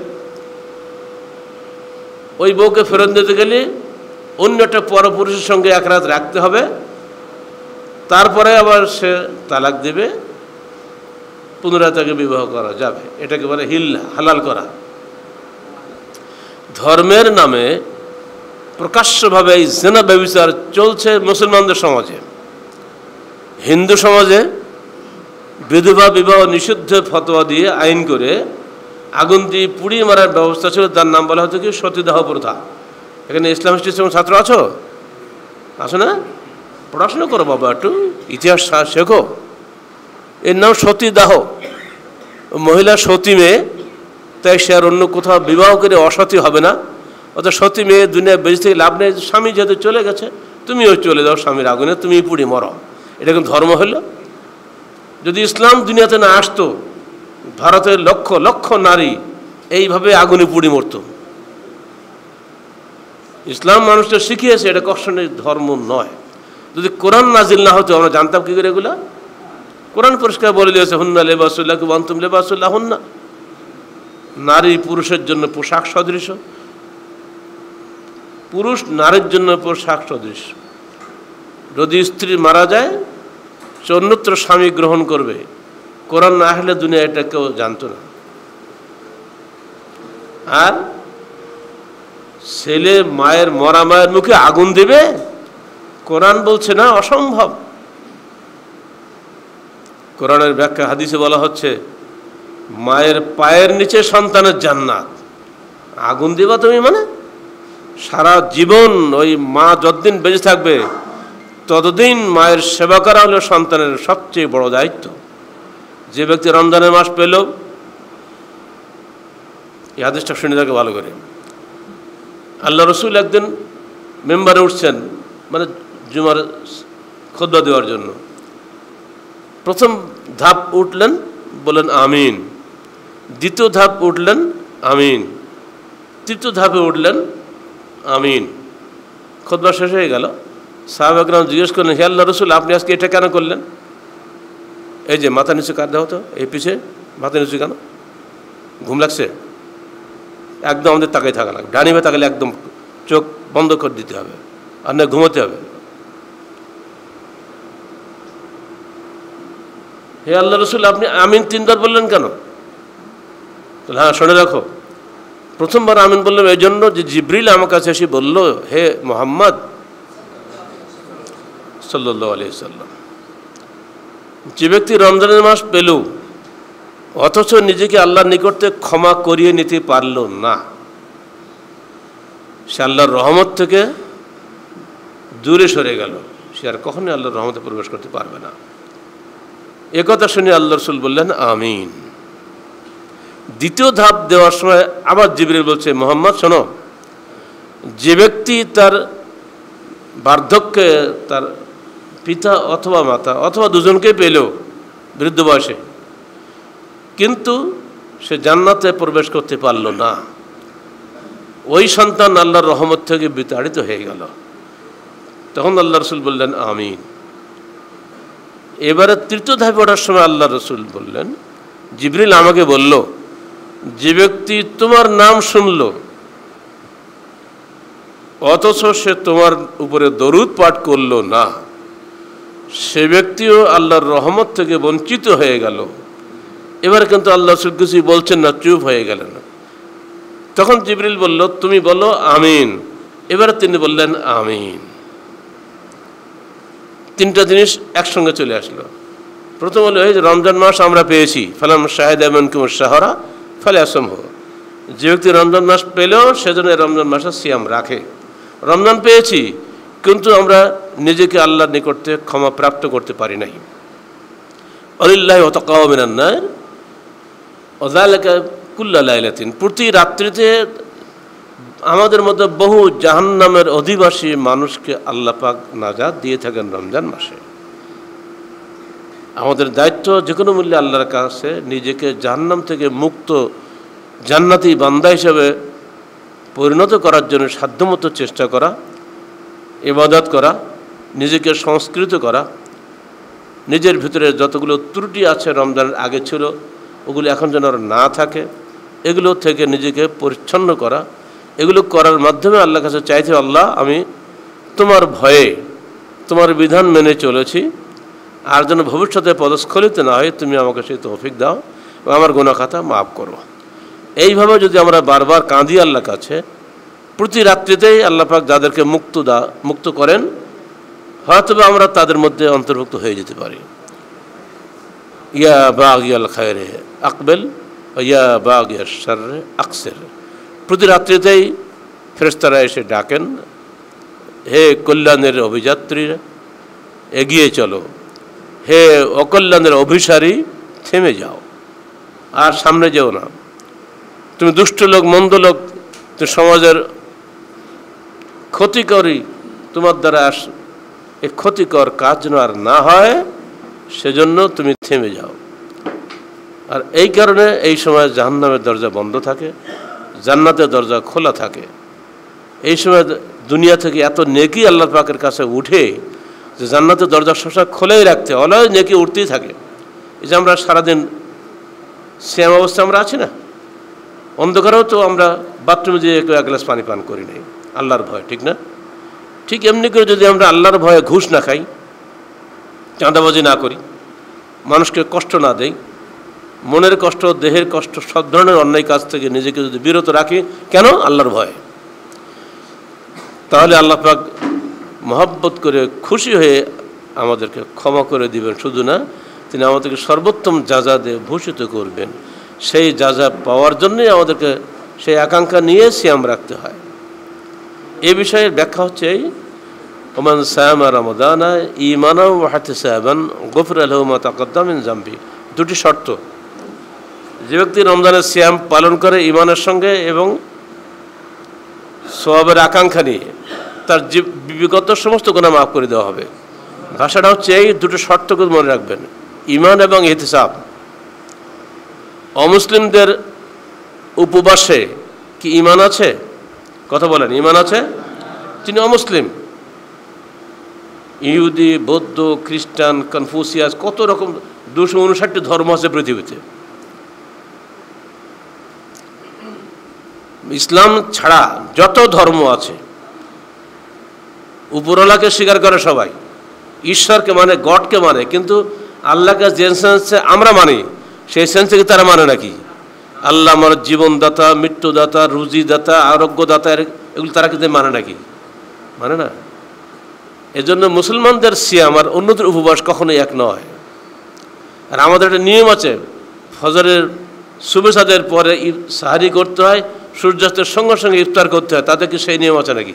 [SPEAKER 4] ওই বউকে ফেরত দিতে গেলে অন্য একটা পরপুরুষের সঙ্গে এক রাত রাখতে হবে। তারপরে আবার সে তালাক দেবে। পুনরায় তাকে বিবাহ করা যাবে। এটাকে বলে হিল হালাল করা। ধর্মের নামে প্রকাশ্যভাবে এই জেনা ব্যবচার চলছে মুসলমানদের সমাজে। হিন্দু সমাজে বিধবা বিবাহ নিষিদ্ধ ফতোয়া দিয়ে আইন করে আগুন দিয়ে পুড়িয়ে মারার ব্যবস্থা ছিল তার নাম বলা হতো কি, সতীদাহ প্রথা। এখানে ইসলাম হিস্ট্রি ছাত্র আছো? আছো না? পড়াশোনা করো বাবা একটু, ইতিহাস শেখো। এর নাম সতীদাহ। মহিলা সতী মেয়ে, তাই সে আর অন্য কোথাও বিবাহ করে অসতী হবে না। অত সতী মেয়ে দুনিয়া বেঁচে থেকে লাভ নেই, স্বামী যেহেতু চলে গেছে, তুমিও চলে যাও স্বামীর আগুনে তুমি পুড়ি মরো। এটা কোন ধর্ম হলো। যদি ইসলাম দুনিয়াতে না আসতো ভারতের লক্ষ লক্ষ নারী এইভাবে আগুনে পুড়ি মরতো। ইসলাম মানুষটা শিখিয়েছে এটা কখনোই ধর্ম নয়। যদি কোরআন নাজিল না হতো, আমরা জানতাম কি করে এগুলা? কোরআন পরিষ্কার বলে দিয়েছে, হুন্না লেবাসুল্লাহ কি বন্তুম লেবাসুল্লাহ হুন্না নারী পুরুষের জন্য পোশাক সদৃশ। পুরুষ নারীর জন্য পোশাক সদৃশ। যদি স্ত্রী মারা যায়, সে অন্যত্র স্বামী গ্রহণ করবে। কোরআন না হলে দুনিয়া এটা কেউ জানতো না। আর ছেলে মায়ের মরা মায়ের মুখে আগুন দেবে, কোরআন বলছে না, অসম্ভব। কোরআনের ব্যাখ্যা হাদিসে বলা হচ্ছে, মায়ের পায়ের নিচে সন্তানের জান্নাত। আগুন দিবা তুমি মানে? সারা জীবন ওই মা যতদিন বেঁচে থাকবে, ততদিন মায়ের সেবা করা হলো সন্তানের সবচেয়ে বড় দায়িত্ব। যে ব্যক্তি রমজানের মাস পেল, এই হাদিসটা শুনে থাকে ভালো করে। আল্লাহ রসুল একদিন মেম্বারে উঠছেন মানে জুমার খোদ্া দেওয়ার জন্য। প্রথম ধাপ উঠলেন বলেন আমিন। দ্বিতীয় ধাপ উঠলেন, আমিন। তৃতীয় ধাপে উঠলেন, আমিন। খোদবা শেষ হয়ে গেল। সাহাবাকরাম জিজ্ঞেস করলেন, হে আল্লাহ রসুল, আপনি আজকে এটা কেন করলেন? এই যে মাথা নিচু কার দেওয়া হতো এই পিছে মাথা নিচু কেন? ঘুম লাগছে? একদম আমাদের তাকাই থাকা লাগবে। ডানিবে তাকালে একদম চোখ বন্ধ করে দিতে হবে। আর না ঘুমোতে হবে। হে আল্লাহ রসুল আপনি আমিন তিনবার বললেন কেন? বললেন, হ্যাঁ শুনে রাখো। প্রথমবার আমিন বললাম এই জন্য যে জিব্রিল আমার কাছে এসে বলল হে মোহাম্মদ সাল্লাহ আলি সাল্লাম যে ব্যক্তি রমজানের মাস পেল, অথচ নিজেকে আল্লাহর নিকটতে ক্ষমা করিয়ে নিতে পারল না। সে আল্লাহর রহমত থেকে দূরে সরে গেল। সে আর কখনোই আল্লাহর রহমতে প্রবেশ করতে পারবে না। একথা শুনে আল্লাহ রসুল বললেন, আমিন। দ্বিতীয় ধাপ দেওয়ার সময় আবার জিবরিল বলছে, মোহাম্মদ, শোনো, যে ব্যক্তি তার বার্ধক্যে, তার পিতা অথবা মাতা অথবা দুজনকে পেল বৃদ্ধ বয়সে। কিন্তু সে জান্নাতে প্রবেশ করতে পারল না। ওই সন্তান আল্লাহর রহমত থেকে বিতাড়িত হয়ে গেল। তখন আল্লাহ রসুল বললেন, আমিন। এবারে তৃতীয় ধাপে ওঠার সময় আল্লাহ রসুল বললেন, জিবরিল আমাকে বলল, যে ব্যক্তি তোমার নাম শুনল, অথচ সে তোমার উপরে দরুদ পাঠ করল না। সে ব্যক্তিও আল্লাহর রহমত থেকে বঞ্চিত হয়ে গেল। এবার কিন্তু আল্লাহ রসুল বলছেন, না, চুপ হয়ে গেলেন তখন জিবরিল বলল, তুমি বলো, আমিন। এবার তিনি বললেন, আমিন। তিনটা জিনিস একসঙ্গে চলে আসলো। প্রথম হলো, এই যে রমজান মাস আমরা পেয়েছি। ফালাম শাহেদ এমন কুমুর শাহরা, ফলে অসম্ভব যে ব্যক্তি রমজান মাস পেলেও সেজন্য রমজান মাসে সিয়াম রাখে। রমজান পেয়েছি, কিন্তু আমরা নিজেকে আল্লাহর নিকটতে ক্ষমা প্রাপ্ত করতে পারি নাই। অলিল্লাহ অত কামিনান্নার ওদালেকা কুল্লা প্রতি রাত্রিতে আমাদের মধ্যে বহু জাহান্নামের অধিবাসী মানুষকে আল্লাহ পাক নাজাদ দিয়ে থাকেন রমজান মাসে। আমাদের দায়িত্ব যে কোনো মূল্যে আল্লাহর কাছে নিজেকে জাহান্নাম থেকে মুক্ত জান্নাতি বান্দা হিসেবে পরিণত করার জন্য সাধ্যমতো চেষ্টা করা, ইবাদত করা নিজেকে সংস্কৃত করা, নিজের ভিতরে যতগুলো ত্রুটি আছে রমজানের আগে ছিল, ওগুলো এখন যেন আর না থাকে, এগুলো থেকে নিজেকে পরিচ্ছন্ন করা, এগুলো করার মাধ্যমে আল্লাহর কাছে চাইতে আল্লাহ, আমি তোমার ভয়ে তোমার বিধান মেনে চলেছি, আর যেন ভবিষ্যতে পদস্খলিত না হয় তুমি আমাকে সেই তৌফিক দাও এবং আমার গোনা খাতা মাফ করো। এইভাবে যদি আমরা বারবার কাঁদি আল্লাহ কাছে, প্রতি রাত্রিতেই আল্লাহ পাক যাদেরকে মুক্ত দা, মুক্ত করেন হয়তো আমরা তাদের মধ্যে অন্তর্ভুক্ত হয়ে যেতে পারি। ইয়া বাগ ইয়াল খায়রে আকবেল ইয়া বাগ ইয়া সারে আকসের। প্রতি রাত্রিতেই ফেরেস্তারা এসে ডাকেন, হে কল্যাণের অভিযাত্রীরা, এগিয়ে চলো। হে অকল্যাণের অভিসারী, থেমে যাও। আর সামনে যেও না। তুমি দুষ্ট লোক, মন্দ লোক, তুমি সমাজের ক্ষতিকরই তোমার দ্বারা আস এই ক্ষতিকর কাজ যেন আর না হয়, সেজন্য তুমি থেমে যাও। আর এই কারণে এই সময় জাহান্নামের দরজা বন্ধ থাকে, জান্নাতের দরজা খোলা থাকে। এই সময় দুনিয়া থেকে এত নেকি আল্লাহ পাকের কাছে উঠে যে জান্নাতের দরজা সবসময় খোলাই রাখতে অলয় নেকি উঠতেই থাকে। এই যে আমরা সারাদিন শ্যাম অবস্থা আমরা আছি না? অন্ধকারেও তো আমরা বাথরুমে যেয়ে এক গ্লাস পানি পান করি নাই। আল্লাহর ভয়, ঠিক না? ঠিক এমনি করে যদি আমরা আল্লাহর ভয়ে ঘুষ না খাই, চাঁদাবাজি না করি, মানুষকে কষ্ট না দেই, মনের কষ্ট, দেহের কষ্ট, সব ধরনের অন্যায় কাজ থেকে নিজেকে যদি বিরত রাখি, কেন? আল্লাহর ভয়ে। তাহলে আল্লাহ পাক মহব্বত করে খুশি হয়ে আমাদেরকে ক্ষমা করে দিবেন। শুধু না, তিনি আমাদেরকে সর্বোত্তম যাজা দিয়ে ভূষিত করবেন, সেই যাজা পাওয়ার জন্যই আমাদেরকে সেই আকাঙ্ক্ষা নিয়ে সিয়াম রাখতে হয়। এ বিষয়ের ব্যাখ্যা হচ্ছে ওমান সায়ামা রমদানা ইমানা ওয়াহাতে সাহেবান গফর আলহমা তাকদ্দামিন জাম্বি। দুটি শর্ত। যে ব্যক্তি রমজানের সিয়াম পালন করে ইমানের সঙ্গে এবং সবের আকাঙ্ক্ষা নিয়ে তার বিগত সমস্ত গুণা মাফ করে দেওয়া হবে। ভাষাটা হচ্ছে এই, দুটো শর্তকে মনে রাখবেন। ইমান এবং ইহতিসাব। অমুসলিমদের উপবাসে কি ইমান আছে? কথা বলেন, ইমান আছে? তিনি অমুসলিম। ইহুদি, বৌদ্ধ, খ্রিস্টান, কনফুসিয়াস, কত রকম দুশো উনষাটটি ধর্ম আছে পৃথিবীতে। ইসলাম ছাড়া যত ধর্ম আছে, উপরওয়ালাকে স্বীকার করে সবাই, ঈশ্বরকে মানে গডকে মানে কিন্তু আল্লাহকে যে সেন্সে আমরা মানি, সেই সেন্সে কি তারা মানে নাকি? আল্লাহ আমার জীবনদাতা, মৃত্যুদাতা, রুজিদাতা, আরোগ্যদাতা এগুলো তারা কিন্তু মানে নাকি? মানে না? এজন্য মুসলমানদের সিয়াম আর অন্যদের উপবাস কখনোই এক নয়। আর আমাদের একটা নিয়ম আছে, ফজরের শুভেচ্ছাদের পরে সাহারি করতে হয়, সূর্যাস্তের সঙ্গে সঙ্গে ইফতার করতে হয়, তাদের কি সেই নিয়ম আছে নাকি?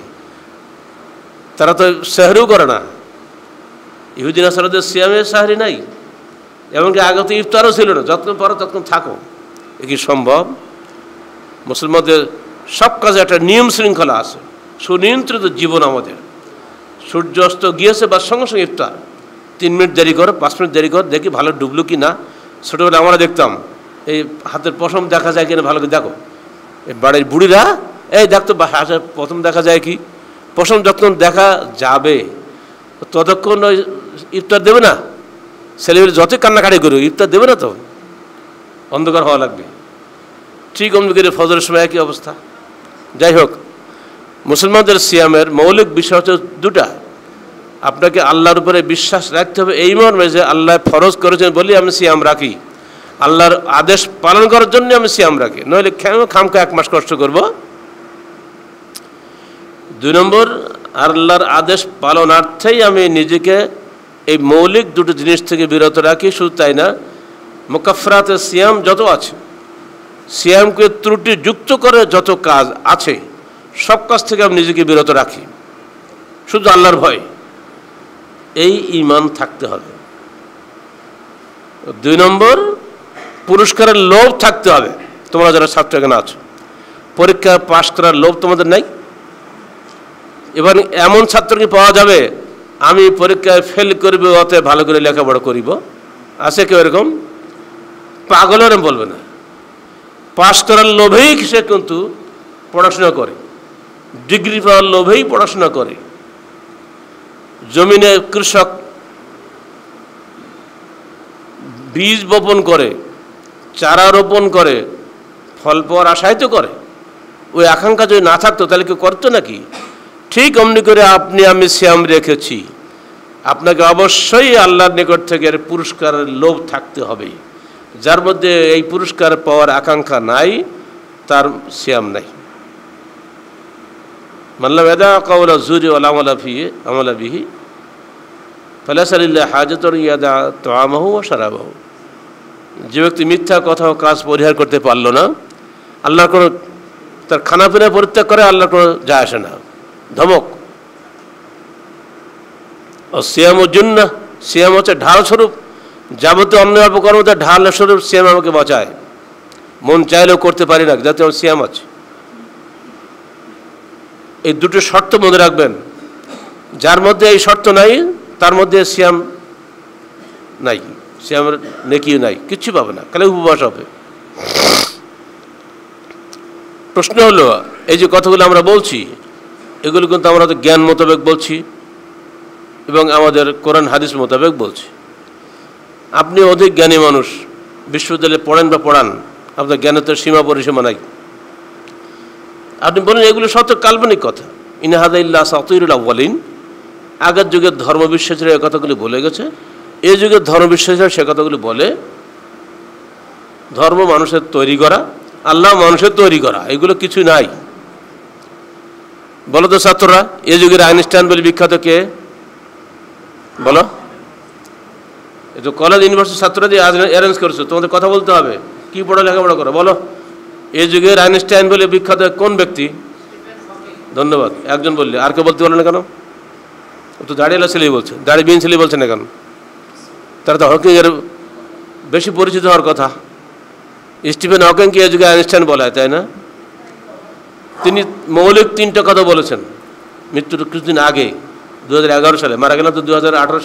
[SPEAKER 4] তারা তো সেহরিও করে না। ইহুদিন আসারদের সিয়ামের সাহারি নাই। এমনকি আগে তো ইফতারও ছিল না, যতক্ষণ পারো ততক্ষণ থাকো। এ কি সম্ভব? মুসলমানদের সব কাজে একটা নিয়ম শৃঙ্খলা আছে। সুনিয়ন্ত্রিত জীবন আমাদের। সূর্য অস্ত গিয়েছে বা সঙ্গে সঙ্গে ইফতার। তিন মিনিট দেরি কর, পাঁচ মিনিট দেরি কর, দেখি ভালো ডুবলো কি না। ছোটোবেলা আমরা দেখতাম, এই হাতের পশম দেখা যায় কিনা ভালো দেখো। এই বাড়ির বুড়িরা, এই দেখতো হাতের প্রথম দেখা যায় কি? পশম যখন দেখা যাবে, ততক্ষণ ওই ইফতার দেবে না। ছেলেমেয়ে যতই কান্নাকাটি করবে ইফতার দেবে না তো? অন্ধকার হওয়া লাগবে। ঠিক অন্ধকারে ফজরের সময় একই অবস্থা। যাই হোক, মুসলমানদের সিয়ামের মৌলিক বিষয় হচ্ছে দুটা। আপনাকে আল্লাহর উপরে বিশ্বাস রাখতে হবে এই মর্মে যে আল্লাহ ফরজ করেছেন বলেই আমি সিয়াম রাখি। আল্লাহর আদেশ পালন করার জন্য আমি সিয়াম রাখি। নইলে খামকা এক মাস কষ্ট করব? দুই নম্বর, আল্লাহর আদেশ পালনার্থেই আমি নিজেকে এই মৌলিক দুটো জিনিস থেকে বিরত রাখি, শুধু তাই না মোকাফরাতে সিয়াম যত আছে, সিয়ামকে ত্রুটি যুক্ত করে যত কাজ আছে, সব কাজ থেকে আমি নিজেকে বিরত রাখি। শুধু আল্লাহর ভয়, এই ইমান থাকতে হবে। দুই নম্বর, পুরস্কারের লোভ থাকতে হবে। তোমরা যারা ছাত্র এখানে আছো, পরীক্ষা পাশ করার লোভ তোমাদের নাই? এবার এমন ছাত্রকে পাওয়া যাবে, আমি পরীক্ষায় ফেল করব অতে ভালো করে লেখাপড়া করিব? আছে কেউ এরকম? পাগলের বলবে না। পাশ করার লোভেই সে কিন্তু পড়াশোনা করে। ডিগ্রি পাওয়ার লোভেই পড়াশোনা করে। জমিনে কৃষক বীজ বপন করে, চারা রোপণ করে, ফল পাওয়ার আশাই তো করে। ওই আকাঙ্ক্ষা যদি না থাকতো তাহলে কেউ করতো নাকি? ঠিক অমনি করে আপনি আমি শ্যাম রেখেছি। আপনাকে অবশ্যই আল্লাহর নিকট থেকে পুরস্কারের লোভ থাকতে হবে যার মধ্যে এই পুরস্কার পাওয়ার আকাঙ্ক্ষা নাই, তার শ্যাম নাই। মাল্লাম এদা কাউলা জুরি আলামলা ফি, আমলা বিহি ফলাসালিল্লাহ হাজতর ইয়াদা ও যে ব্যক্তি মিথ্যা কথা ও কাজ পরিহার করতে পারল না আল্লাহর কোনো তার খানাপিনা পরিত্যাগ করে আল্লাহর কোনো যায় আসে না। ধমক। ও সিয়াম ও জুন্না সিয়াম হচ্ছে ঢাল স্বরূপ। যাবতীয় অন্য অপকর্ম তার ঢাল স্বরূপ সিয়াম আমাকে বাঁচায়। মন চাইলেও করতে পারি না, যাতে আমার সিয়াম আছে। এই দুটো শর্ত মনে রাখবেন। যার মধ্যে এই শর্ত নাই, তার মধ্যে সিয়াম নাই। সিয়ামের নেকিও নাই, কিচ্ছু পাবে না, খালি উপবাস হবে। প্রশ্ন হলো, এই যে কথাগুলো আমরা বলছি, এগুলো কিন্তু আমরা জ্ঞান মোতাবেক বলছি এবং আমাদের কোরআন হাদিস মোতাবেক বলছি। আপনি অধিক জ্ঞানী মানুষ, বিশ্ববিদ্যালয়ে পড়েন বা পড়ান, আপনার জ্ঞানের তো সীমা পরিসীমা নাই। আপনি বলেন এগুলো সত্য কাল্পনিক কথা। ইনাহাদা ইল্লা সাতুরুল আউ্বালিন আগের যুগের ধর্মবিশ্বাসীরা এ কথাগুলি বলে গেছে। এই যুগের ধর্মবিশ্বাসীরা সে কথাগুলি বলে, ধর্ম মানুষের তৈরি করা, আল্লাহ মানুষের তৈরি করা, এগুলো কিছু নাই। বলো তো ছাত্ররা, এ যুগের আইনস্টাইন বলে বিখ্যাত কে? বলো। তো কলেজ, ইউনিভার্সিটির ছাত্ররা দিয়ে অ্যারেঞ্জ করেছ, তোমাদের কথা বলতে হবে। কী পড়া লেখাপড়া করো, বলো। এই যুগের আইনস্টাইন বলে বিখ্যাত কোন ব্যক্তি? ধন্যবাদ। একজন বললে, আর কেউ বলতে পারল না কেন? তো দাঁড়িয়ে ছেলেই বলছে দাঁড়িয়ে বিন ছেলেই বলছে না কেন? তারা তো হকিংয়ের বেশি পরিচিত হওয়ার কথা। স্টিফেন হকিংকে এই যুগে আইনস্টাইন বলা হয়, তাই না? তিনি মৌলিক তিনটা কথা বলেছেন। মৃত্যুর কিছুদিন আগে দু হাজার এগারো সালে, মারা গেলেন তো দু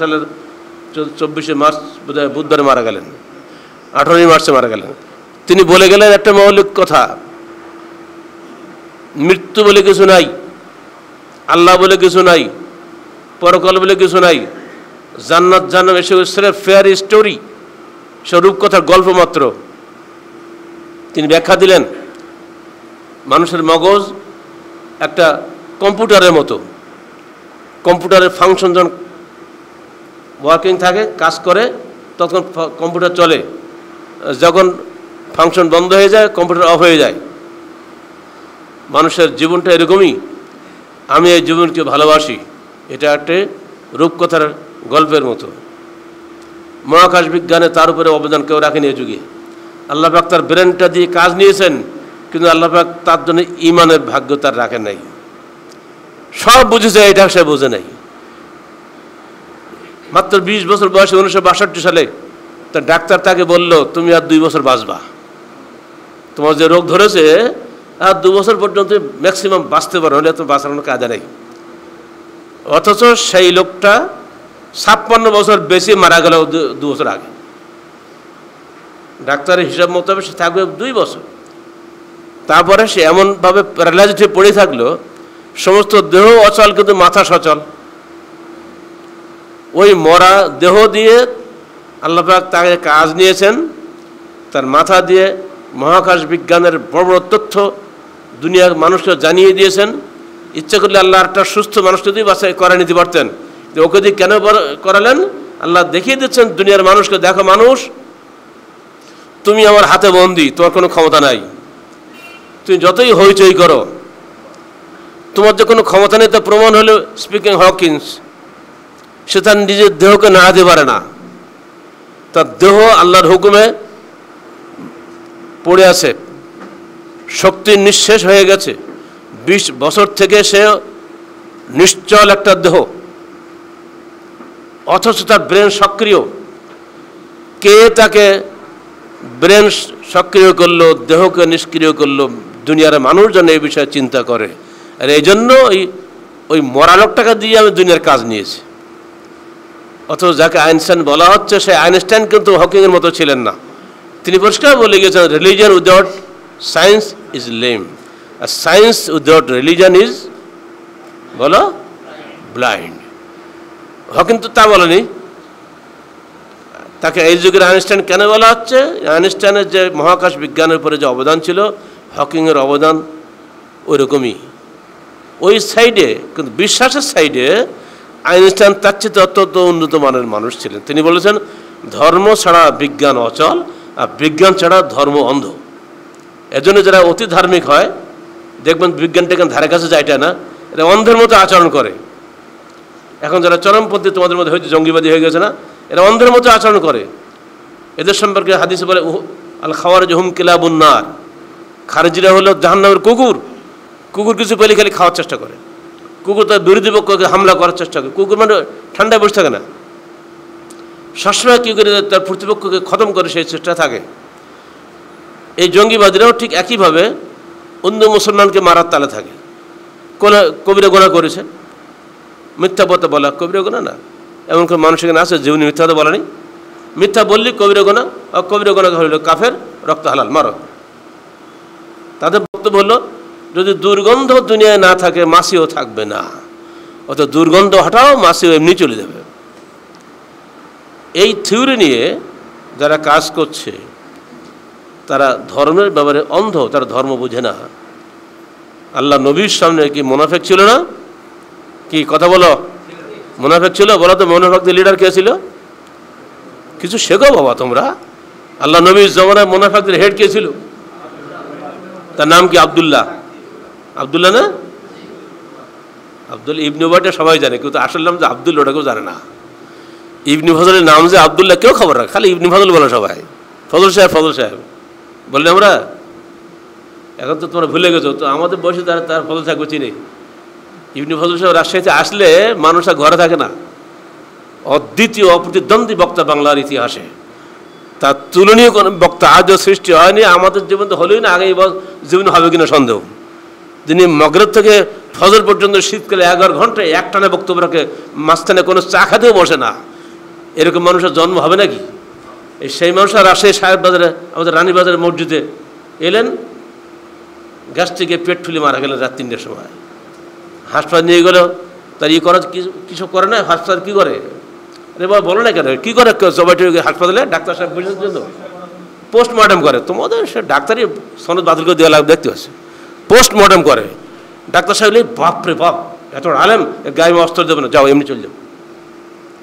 [SPEAKER 4] সালের চব্বিশে মার্চ বুধবারে মারা গেলেন। আঠারোই মার্চে মারা গেলেন। তিনি বলে গেলেন একটা মৌলিক কথা। মৃত্যু বলে কিছু নাই, আল্লাহ বলে কিছু নাই, পরকাল বলে কিছু নাই, জান্নাত জান্নাত এসে সেরেফ ফেয়ার স্টোরি স্বরূপ রূপকথার গল্প মাত্র। তিনি ব্যাখ্যা দিলেন, মানুষের মগজ একটা কম্পিউটারের মতো। কম্পিউটারের ফাংশন যখন ওয়ার্কিং থাকে, কাজ করে, তখন কম্পিউটার চলে। যখন ফাংশন বন্ধ হয়ে যায় কম্পিউটার অফ হয়ে যায়। মানুষের জীবনটা এরকমই। আমি এই জীবনকে ভালোবাসি। এটা একটা রূপকথার গল্পের মতো। মহাকাশ বিজ্ঞানে তার উপরে অবদান কেউ রাখেনি এই যুগে। আল্লাহাক তার ব্রেনটা দিয়ে কাজ নিয়েছেন, কিন্তু আল্লাহাক তার জন্য ইমানের ভাগ্য তার রাখেন নাই। সব বুঝেছে, এটা সে বোঝে নাই। মাত্র বিশ বছর বয়সে উনিশশো বাষট্টি সালে তার ডাক্তার তাকে বলল, তুমি আর দুই বছর বাঁচবা। তোমার যে রোগ ধরেছে, আর দু বছর পর্যন্ত ম্যাক্সিমাম বাঁচতে পারো, হলে তো বাঁচানোর কাজে নেই। অথচ সেই লোকটা ছাপ্পান্ন বছর বেশি মারা গেল দু বছর আগে। ডাক্তারের হিসাব মোতাবেক সে থাকবে দুই বছর। তারপরে সে এমনভাবে প্যারালাইজড হয়ে পড়ে থাকল, সমস্ত দেহ অচল কিন্তু মাথা সচল। ওই মরা দেহ দিয়ে আল্লাপাক তাকে কাজ নিয়েছেন, তার মাথা দিয়ে মহাকাশ বিজ্ঞানের বড় বড় তথ্য দুনিয়ার মানুষকে জানিয়ে দিয়েছেন। ইচ্ছা করলে আল্লাহ একটা সুস্থ মানুষকে দিয়ে বাসায় করে নিতে পারতেন। ওকে দিয়ে কেন করালেন? আল্লাহ দেখিয়ে দিচ্ছেন, দুনিয়ার মানুষকে দেখো মানুষ, তুমি আমার হাতে বন্দি, তোমার কোনো ক্ষমতা নাই। তুমি যতই হইচই করো, তোমার যে কোনো ক্ষমতা নেই তা প্রমাণ হলো স্পিকিং হকিন্স সে তার নিজের দেহকে নাড়াতে পারে না। তার দেহ আল্লাহর হুকুমে পড়ে আছে। শক্তি নিঃশেষ হয়ে গেছে। বিশ বছর থেকে সে নিশ্চল একটা দেহ। অথচ তার ব্রেন সক্রিয়। কে তাকে ব্রেন সক্রিয় করল, দেহকে নিষ্ক্রিয় করল, দুনিয়ার মানুষ যেন এই বিষয়ে চিন্তা করে। আর এই জন্য ওই ওই মরা লোকটাকে দিয়ে আমি দুনিয়ার কাজ নিয়েছি। অথচ যাকে আইনস্টাইন বলা হচ্ছে সে আইনস্টাইন কিন্তু হকিংয়ের মতো ছিলেন না। তিনি পরিষ্কার বলে গেছেন religion without science is lame R science without religion is বলো ব্লাইন্ড হকিং তো তা বলেনি। তাকে এই যুগের আইনস্টাইন কেন বলা হচ্ছে? আইনস্টাইনের যে মহাকাশ বিজ্ঞানের উপরে যে অবদান ছিল, হকিংয়ের অবদান ওইরকমই। ওই সাইডে কিন্তু বিশ্বাসের সাইডে আইনস্টাইন তার চেয়ে অত্যন্ত উন্নত মানের মানুষ ছিলেন। তিনি বলেছেন, ধর্ম ছাড়া বিজ্ঞান অচল আর বিজ্ঞান ছাড়া ধর্ম অন্ধ। এজন্য যারা অতি ধার্মিক হয়, দেখবেন বিজ্ঞানটাকে ধারে কাছে যায়টা না এরা অন্ধের মতো আচরণ করে। এখন যারা চরমপন্থী, তোমাদের মধ্যে হয়েছে জঙ্গিবাদী হয়ে গেছে না, এরা অন্ধের মতো আচরণ করে। এদের সম্পর্কে হাদিসে বলে আল খাওয়ার হুম কিলাবুন্নার খারেজিরা হলো জাহান্নামের কুকুর। কুকুর কিছু পেলে খালি খাওয়ার চেষ্টা করে। কুকুর তার বিরোধী পক্ষকে হামলা করার চেষ্টা করে। কুকুর মানে ঠান্ডায় বসে থাকে না। সবসময় কী করে তার প্রতিপক্ষকে খতম করে সেই চেষ্টা থাকে। এই জঙ্গিবাদীরাও ঠিক একইভাবে অন্য মুসলমানকে মারার তালে থাকে। কোন কবিরা গোনা করেছে। মিথ্যা পথে বলা কবিরা গোনা না। এমন কোনো মানুষ এখানে আছে জীবনী মিথ্যা কথা বলা নেই মিথ্যা বললি কবিরা গোনা, আর কবিরা গোনা হইল কাফের, রক্ত হালাল, মারো। তাদের বক্তব্য হলো যদি দুর্গন্ধ দুনিয়ায় না থাকে, মাসিও থাকবে না। অত দুর্গন্ধ হটাও, মাসিও এমনি চলে যাবে। এই থিওরি নিয়ে যারা কাজ করছে, তারা ধর্মের ব্যাপারে অন্ধ, তারা ধর্ম বোঝে না। আল্লাহ নবীর সামনে কি মোনাফেক ছিল না? কি কথা বলো? মোনাফেক ছিল? বলো তো মোনাফেকদের লিডার কে ছিল? কিছু শেখো বাবা তোমরা। আল্লাহ নবীর জমানায় মোনাফেকদের হেড কে ছিল? তার নাম কি আবদুল্লাহ? আবদুল্লাহ না? আব্দুল ইবনু বাটা সবাই জানে, কিন্তু আসল নাম যে আব্দুল ওটা কেউ জানে না। ইবনি ফজলের নাম যে আবদুল্লাহ কেউ খবর রাখে খালি ইবনি ফজল বলে সবাই। ফজল সাহেব ফজল সাহেব। বললে আমরা? এখন তো তোমরা ভুলে গেছো, তো আমাদের বয়সে তার তার ফজল সাহেব চিনি? ইবনি ফজল সাহেব রাজশাহীতে আসলে মানুষ আর ঘরে থাকে না। অদ্বিতীয় অপ্রতিদ্বন্দ্বী বক্তা বাংলার ইতিহাসে। তার তুলনীয় কোনো বক্তা আজও সৃষ্টি হয়নি, আমাদের জীবন তো হলোই না আগে জীবন হবে কিনা সন্দেহ। যিনি মগরেব থেকে ফজর পর্যন্ত শীতকালে এগারো ঘন্টায় একটানে বক্তব্য রাখে, মাঝখানে কোনো চা খাতেও বসে না। এরকম মানুষের জন্ম হবে নাকি? এই সেই মানুষ আর রাজশাহী সাহেব বাজারে, আমাদের রানীবাজারের মসজিদে। এলেন, গ্যাস থেকে পেট ফুলে মারা গেলেন রাত তিনটের সময়। হাসপাতাল নিয়ে গেল, তার ই করা কিছু- করে না? হাসপাতাল কী করে? আরে বাবা, বলো না কেন? কী করে সবাই হাসপাতালে ডাক্তার সাহেব বুঝার জন্য। পোস্টমর্টম করে। তোমাদের সে ডাক্তারই সনদ বাতিল করে দেওয়া লাগবে, দেখতে পাচ্ছে। পোস্টমর্টম করে। ডাক্তার সাহেব বাপ রে বাপ, এত আলেম গায়ে অস্ত্র দেবে না, যাও, এমনি চলে যাও।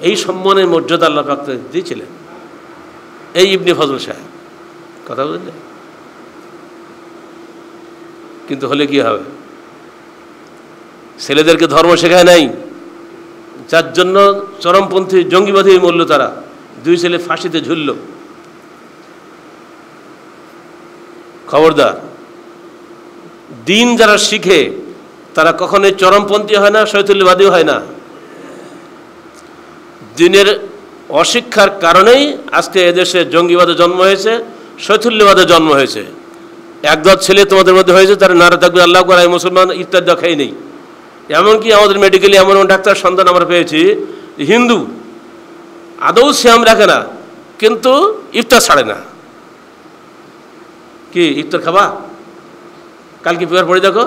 [SPEAKER 4] এই সম্মানের মর্যাদা আল্লাহ পাক দিয়েছিলেন। এই ইবনি ফজল সাহেব, কথা বুঝলে কিন্তু হলে কি হবে? ছেলেদেরকে ধর্ম শেখায় নাই, যার জন্য চরমপন্থী জঙ্গিবাদী মরল তারা, দুই ছেলে ফাঁসিতে ঝুলল। খবরদার দিন যারা শিখে, তারা কখনোই চরমপন্থী হয় না শৈথল্যবাদী হয় না। দিনের অশিক্ষার কারণেই আজকে এদেশে জঙ্গিবাদে জন্ম হয়েছে শৈথল্যবাদে জন্ম হয়েছে। একদল ছেলে তোমাদের মধ্যে হয়েছে, তারা নারা থাকবে, আল্লাহ করায় মুসলমান ইত্যাদি দেখাই নেই এমনকি আমাদের মেডিকেলে এমন এমন ডাক্তার সন্তান আমরা পেয়েছি, হিন্দু, আদৌ শ্যাম রাখে না, কিন্তু ইফতার ছাড়ে না। কি, ইফতার খাবা? কালকে পেপার পড়ে দেখো।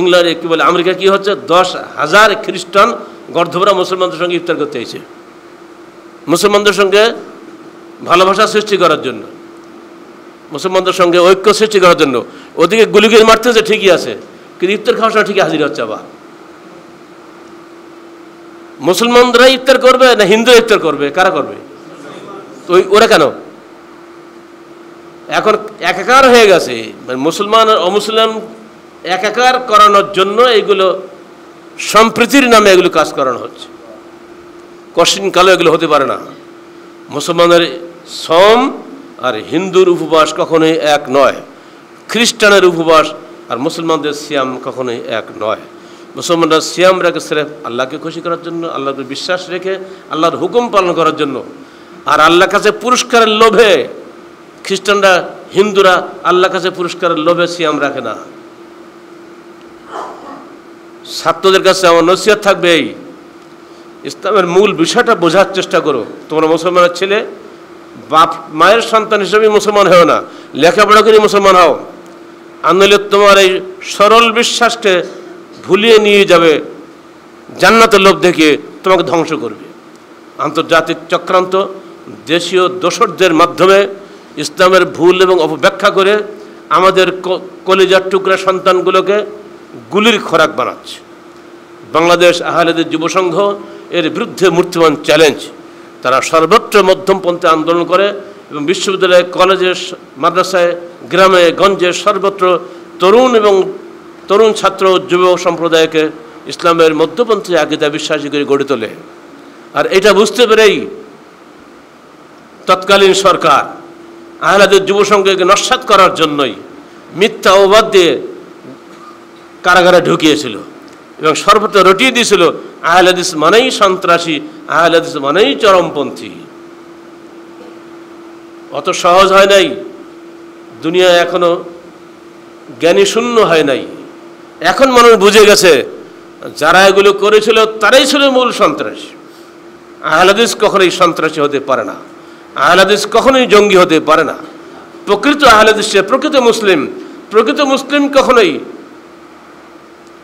[SPEAKER 4] ইংল্যান্ডে কী বলে আমেরিকা কি হচ্ছে? দশ হাজার খ্রিস্টান গর্ধবরা মুসলমানদের সঙ্গে ইফতার করতে এসেছে। মুসলমানদের সঙ্গে ভালোবাসা সৃষ্টি করার জন্য। মুসলমানদের সঙ্গে ঐক্য সৃষ্টি করার জন্য। ওদিকে গুলিগুলি মারতেছে ঠিকই আছে, কিন্তু ইফতার খাওয়ার সময় ঠিকই হাজির হচ্ছে আবার। মুসলমানরা ইফতার করবে না হিন্দু ইফতার করবে? কারা করবে? তো ওরা কেন? এখন একাকার হয়ে গেছে। মানে মুসলমান অমুসলিম একাকার করানোর জন্য এগুলো সম্প্রীতির নামে এগুলো কাজ করানো হচ্ছে। কশিন কালো এগুলো হতে পারে না। মুসলমানের সম আর হিন্দুর উপবাস কখনোই এক নয়। খ্রিস্টানের উপবাস আর মুসলমানদের সিয়াম কখনোই এক নয়। মুসলমানরা সিয়াম রেখে স্রেফ আল্লাহকে খুশি করার জন্য আল্লাহকে বিশ্বাস রেখে আল্লাহর হুকুম পালন করার জন্য, আর আল্লাহর কাছে পুরস্কারের লোভে খ্রিস্টানরা, হিন্দুরা আল্লাহ কাছে পুরস্কারের লোভে সিয়াম রাখে না। ছাত্রদের কাছে আমার নসিহত থাকবে এই। ইসলামের মূল বিষয়টা বোঝার চেষ্টা করো। তোমরা মুসলমানের ছেলে, বাপ, মায়ের সন্তান হিসেবে মুসলমান হও না। লেখাপড়া করে মুসলমান হও। আনলে তোমার এই সরল বিশ্বাসকে ভুলিয়ে নিয়ে যাবে। জান্নাতের লোভ দেখে তোমাকে ধ্বংস করবে। আন্তর্জাতিক চক্রান্ত, দেশীয় দোসরদের মাধ্যমে ইসলামের ভুল এবং অপব্যাখ্যা করে আমাদের কলিজার টুকরা সন্তানগুলোকে গুলির খোরাক বানাচ্ছে। বাংলাদেশ আহলেদের যুব সংঘ এর বিরুদ্ধে মূর্তিমান চ্যালেঞ্জ। তারা সর্বত্র মধ্যমপন্থী আন্দোলন করে এবং বিশ্ববিদ্যালয়ে, কলেজে মাদ্রাসায়, গ্রামে, গঞ্জে সর্বত্র তরুণ এবং তরুণ ছাত্র যুব সম্প্রদায়কে ইসলামের মধ্যপন্থী আকিদা বিশ্বাসী করে গড়ে তোলে। আর এটা বুঝতে পেরেই তৎকালীন সরকার আহলাদের যুব সংঘকে নস্বাত করার জন্যই মিথ্যা অবাদ দিয়ে কারাগারে ঢুকিয়েছিল এবং সর্বত্র রটিয়ে দিয়েছিল আহলাদিস মানেই সন্ত্রাসী আহলাদিস মানেই চরমপন্থী। অত সহজ হয় নাই, দুনিয়া এখনও জ্ঞানী শূন্য হয় নাই। এখন মানুষ বুঝে গেছে, যারা এগুলো করেছিল তারাই ছিল মূল সন্ত্রাসী। আহলাদিস কখনোই সন্ত্রাসী হতে পারে না। আহলাদিস কখনোই জঙ্গি হতে পারে না। প্রকৃত আহলাদিস সে প্রকৃত মুসলিম প্রকৃত মুসলিম কখনোই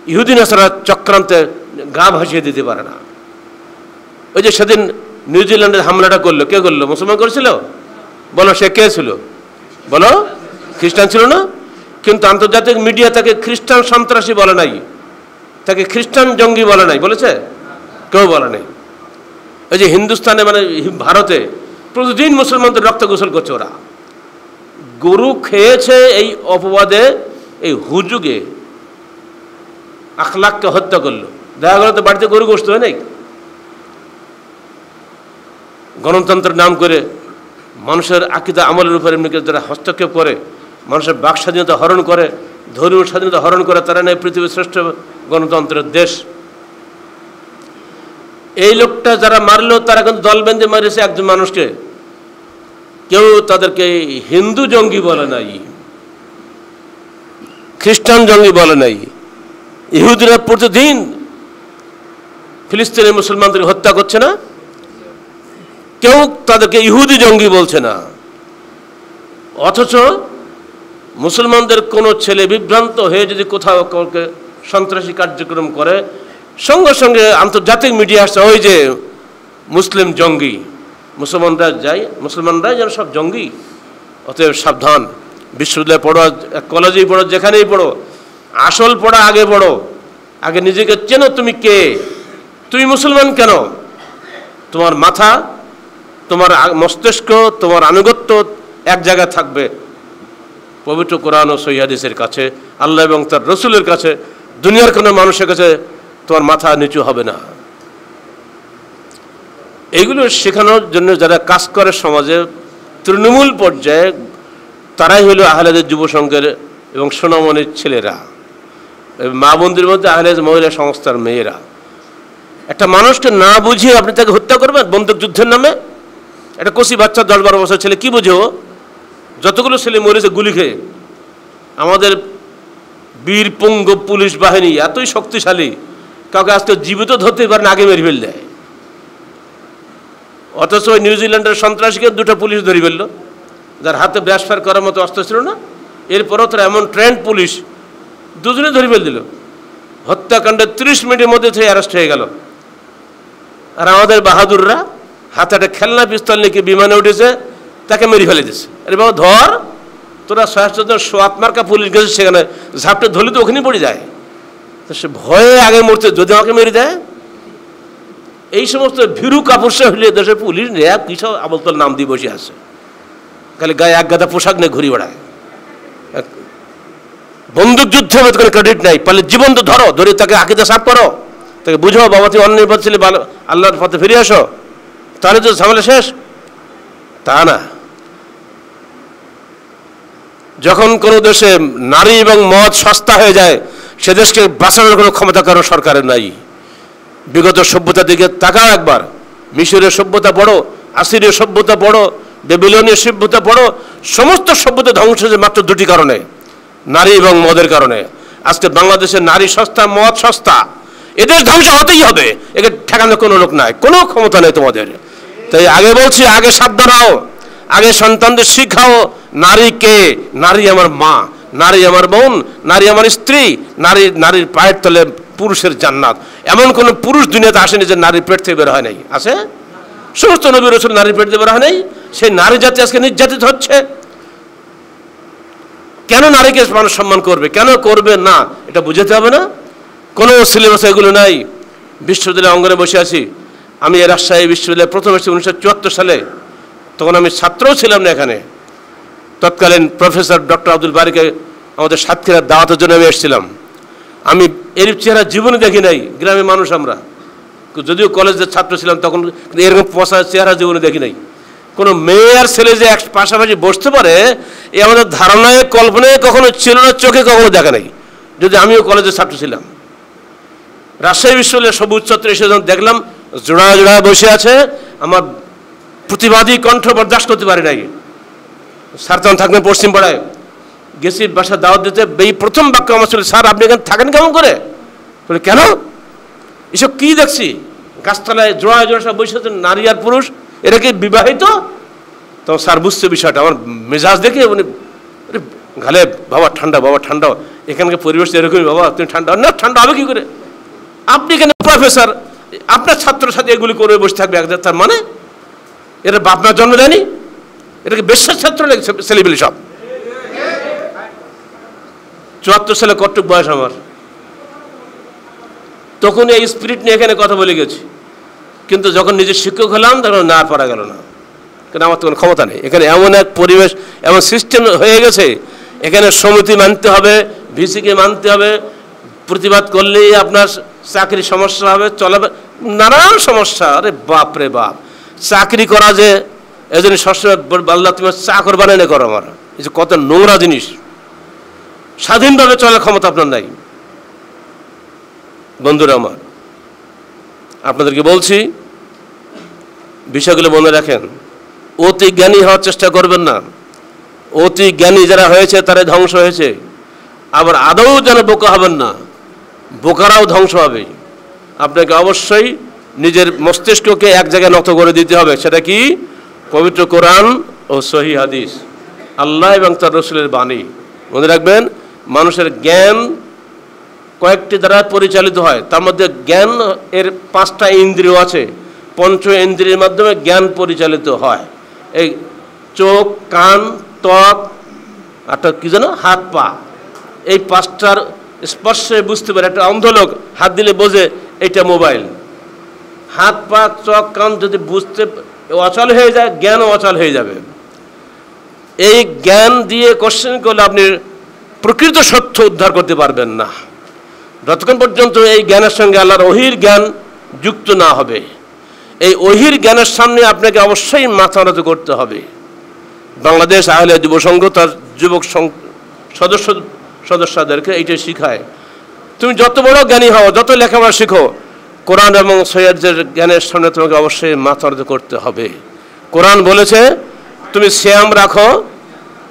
[SPEAKER 4] ইহুদিন আসারা চক্রান্তে গা ভাসিয়ে দিতে পারে না। ওই যে সেদিন নিউজিল্যান্ডের হামলাটা করল, কে করল? মুসলমান করেছিল? বলো, সে কে ছিল? বলো, খ্রিস্টান ছিল না? কিন্তু আন্তর্জাতিক মিডিয়া তাকে খ্রিস্টান সন্ত্রাসী বলে নাই। তাকে খ্রিস্টান জঙ্গি বলে নাই, বলেছে? কেউ বলে নাই। ওই যে হিন্দুস্তানে মানে ভারতে প্রতিদিন মুসলমানদের রক্ত গোসল করছে ওরা। গরু খেয়েছে এই অপবাদে, এই হুজুগে আখলাককে হত্যা করল। দেখা গেল তো বাড়িতে গরু গোস্ত হয় নাই? গণতন্ত্রের নাম করে মানুষের আকিদা আমলের উপরে এমনি যারা হস্তক্ষেপ করে, মানুষের বাক স্বাধীনতা হরণ করে, ধর্মীয় স্বাধীনতা হরণ করে, তারা নেই পৃথিবীর শ্রেষ্ঠ গণতন্ত্রের দেশ। এই লোকটা যারা মারলো, তারা কিন্তু দল বেঁধে মারিয়েছে একজন মানুষকে। কেউ তাদেরকে হিন্দু জঙ্গি বলে নাই, খ্রিস্টান জঙ্গি বলে নাই ইহুদিরা প্রতিদিন ফিলিস্তিনের মুসলমানদের হত্যা করছে না? কেউ তাদেরকে ইহুদি জঙ্গি বলছে না। অথচ মুসলমানদের কোনো ছেলে বিভ্রান্ত হয়ে যদি কোথাও কাউকে সন্ত্রাসী কার্যক্রম করে, সঙ্গে সঙ্গে আন্তর্জাতিক মিডিয়া আসছে, ওই যে মুসলিম জঙ্গি। মুসলমানরা যাই মুসলমানরাই যেন সব জঙ্গি, অতএব সাবধান। বিশ্ববিদ্যালয়ে পড়ো কলেজেই পড়ো, যেখানেই পড়ো, আসল পড়া আগে পড়ো। আগে নিজেকে চেনো তুমি কে? তুমি মুসলমান কেন? তোমার মাথা, তোমার মস্তিষ্ক, তোমার আনুগত্য এক জায়গায় থাকবে। পবিত্র কোরআন ও সৈহাদিসের কাছে, আল্লাহ এবং তার রসুলের কাছে, দুনিয়ার কোনো মানুষের কাছে তোমার মাথা নিচু হবে না। এগুলো শেখানোর জন্য যারা কাজ করে সমাজে, তৃণমূল পর্যায়ে তারাই হলো আহলেদের যুব সংঘের এবং সোনামণির ছেলেরা। মা বোনদের মধ্যে আহলেদ মহিলা সংস্থার মেয়েরা। একটা মানুষকে না বুঝিয়ে আপনি তাকে হত্যা করবেন বন্দুক যুদ্ধের নামে? একটা কষি বাচ্চা দশ বারো বছর ছেলে কি বুঝো যতগুলো ছেলে মরেছে গুলি খেয়ে। আমাদের বীর পুঙ্গ পুলিশ বাহিনী এতই শক্তিশালী, কাউকে আজকে জীবিত ধরতে পারেন আগে মেরে ফেল দেয় অথচ ওই নিউজিল্যান্ডের সন্ত্রাসীকে দুটো পুলিশ ধরে ফেলল, যার হাতে ব্যাসফার করার মতো অস্ত্র ছিল না। এরপরও তারা এমন ট্রেন্ড পুলিশ দুজনে ধরে ফেল দিল। হত্যাকাণ্ডের তিরিশ মিনিটের মধ্যে থেকে অ্যারেস্ট হয়ে গেল। আর আমাদের বাহাদুররা হাতে একটা খেলনা পিস্তল নিয়ে বিমানে উঠেছে, তাকে মেরে ফেলে দিচ্ছে আরে বাবা, ধর, তোরা সহায়তা সোয়াত মার্কা পুলিশ গেছে সেখানে, ঝাপটে ধরলে তো ওখানেই পড়ে যায়। তো সে ভয়ে আগে মরতে যদি আমাকে মেরে দেয় এই সমস্ত ভীরু কাপুরসা হলে দেশের পুলিশ র্যাব কিসব আবলতল নাম দিয়ে বসে আছে? খালি গায়ে এক গাদা পোশাক নিয়ে ঘুরি বেড়ায়। বন্দুক যুদ্ধে কোনো ক্রেডিট নাই। পারলে জীবন তো ধরো, ধরে তাকে আঁকিতে সাফ করো। তাকে বুঝো, বাবা তুমি অন্য নির্বাচন ছিলে ভালো আল্লাহর পথে ফিরে আসো। তাহলে তো ঝামেলা শেষ। তা না। যখন কোনো দেশে নারী এবং মদ সস্তা হয়ে যায়, সে দেশকে বাঁচানোর কোনো ক্ষমতা কারও সরকারের নাই। বিগত সভ্যতার দিকে তাকাও একবার। মিশরের সভ্যতা বড়, আসিরীয় সভ্যতা বড়, বেবিলনীয় সভ্যতা বড়, সমস্ত সভ্যতা ধ্বংস হয়েছে মাত্র দুটি কারণে, নারী এবং মদের কারণে। আজকে বাংলাদেশের নারী সস্তা, মদ সস্তা, এদের ধ্বংস হতেই হবে, একে ঠেকানো কোনো লোক নাই, কোনো ক্ষমতা নেই তোমাদের। তাই আগে বলছি, আগে সাবধান হও, আগে সন্তানদের শিখাও, নারী কে? নারী আমার মা, নারী আমার বোন, নারী আমার স্ত্রী, নারী, নারীর পায়ের তলে পুরুষের জান্নাত। এমন কোনো পুরুষ দুনিয়াতে আসেনি যে নারীর পেট থেকে বের হয় নাই। আছে? সমস্ত নবী রসুল নারীর পেট থেকে বের হয় নাই। সেই নারী জাতি আজকে নির্যাতিত হচ্ছে। কেন নারীকে মানুষ সম্মান করবে? কেন করবে না? এটা বুঝাতে হবে না। কোনো সিলেবাস এগুলো নাই। বিশ্ববিদ্যালয় অঙ্গনে বসে আছি। আমি রাজশাহী বিশ্ববিদ্যালয়ে প্রথম এসেছি উনিশশো চুয়াত্তর সালে। তখন আমি ছাত্রও ছিলাম না এখানে। তৎকালীন প্রফেসর ডক্টর আব্দুল বারিকে আমাদের সাতক্ষীরার দাওয়াতের জন্য আমি এসেছিলাম। আমি এর চেহারা জীবনে দেখি নাই, গ্রামের মানুষ আমরা। যদিও কলেজের ছাত্র ছিলাম তখন এরকম পচা চেহারা জীবনে দেখি নাই। কোনো মেয়ে আর ছেলে যে এক পাশাপাশি বসতে পারে, এ আমাদের ধারণায়, কল্পনায় কখনো ছিল না, চোখে কখনো দেখা নাই। যদি আমিও কলেজের ছাত্র ছিলাম। রাজশাহী বিশ্ববিদ্যালয়ের সবুজ চত্বরে এসে যখন দেখলাম জোড়া জোড়া বসে আছে, আমার প্রতিবাদী কণ্ঠ বরদাস্ত করতে পারি নাই। স্যার তখন থাকবেন পশ্চিম পাড়ায় গেছি বাসা দাওয়াত দিতে এই প্রথম বাক্য আমার ছিল, স্যার, আপনি এখানে থাকেন কেমন করে? বলে, কেন? এসব কি দেখছি? গাছতলায় জোড়া জোড়া সব বসে নারী আর পুরুষ, এরা কি বিবাহিত? তো স্যার বুঝছে বিষয়টা, আমার মেজাজ দেখে উনি গালে বাবা ঠান্ডা বাবা ঠান্ডা, এখানকার পরিবেশ এরকমই, বাবা, তুমি ঠান্ডা, না, ঠান্ডা হবে কি করে? আপনি এখানে প্রফেসর আপনার ছাত্রের সাথে এগুলি করে বসে থাকবে এক তার মানে? এরা বাপ মা জন্ম দেয়নি? এটাকে বিশ্বাস ছাত্র লেগেছে ছেলেবেলি সব? চুয়াত্তর সালে কট্টুক বয়স আমার। তখন এই স্পিরিট নিয়ে এখানে কথা বলে গেছি। কিন্তু যখন নিজের শিক্ষক হলাম, তখন না পারা গেল না। কারণ আমার তখন ক্ষমতা নেই। এখানে এমন এক পরিবেশ, এমন সিস্টেম হয়ে গেছে, এখানে সমিতি মানতে হবে, ভিসিকে মানতে হবে, প্রতিবাদ করলেই আপনার চাকরি সমস্যা হবে, চলাবে, নানান সমস্যা। আরে বাপ রে বাপ। চাকরি করা যে, এজন্য সবসময় আল্লাহ তুমি চাকর বানাই না করো আমার। এই যে কত নোংরা জিনিস। স্বাধীনভাবে চলার ক্ষমতা আপনার নাই। বন্ধুরা আমার, আপনাদেরকে বলছি, বিষয়গুলো মনে রাখেন। অতি জ্ঞানী হওয়ার চেষ্টা করবেন না। অতি জ্ঞানী যারা হয়েছে, তারাই ধ্বংস হয়েছে। আবার আদৌ যেন বোকা হবেন না, বোকারাও ধ্বংস হবে। আপনাকে অবশ্যই নিজের মস্তিষ্ককে এক জায়গায় নত করে দিতে হবে। সেটা কি? পবিত্র কোরআন ও সহি হাদিস। আল্লাহ এবং তার রসুলের বাণী। মনে রাখবেন মানুষের জ্ঞান কয়েকটি দ্বারা পরিচালিত হয়। তার মধ্যে জ্ঞান এর পাঁচটা ইন্দ্রিয় আছে। পঞ্চ ইন্দ্রিয়ের মাধ্যমে জ্ঞান পরিচালিত হয়। এই চোখ, কান, ত্বক একটা কী যেন, হাত, পা। এই পাঁচটার স্পর্শে বুঝতে পারে। একটা অন্ধলোক হাত দিলে বোঝে এটা মোবাইল। হাত, পা চোখ কান যদি বুঝতে অচল হয়ে যায়, জ্ঞানও অচল হয়ে যাবে। এই জ্ঞান দিয়ে কোশ্চেন করলে আপনি প্রকৃত সত্য উদ্ধার করতে পারবেন না। যতক্ষণ পর্যন্ত এই জ্ঞানের সঙ্গে আল্লাহর অহির জ্ঞান যুক্ত না হবে, এই অহির জ্ঞানের সামনে আপনাকে অবশ্যই মাথা নত করতে হবে। বাংলাদেশ আহলে যুব সংঘ তার যুবক সদস্য, সদস্যদেরকে এইটাই শিখায়। তুমি যত বড় জ্ঞানী হও, যত লেখাপড়া শিখো, কোরআন এবং সৈয়দের জ্ঞানের সামনে তোমাকে অবশ্যই মাথা নত করতে হবে। কোরআন বলেছে, তুমি শ্যাম রাখো,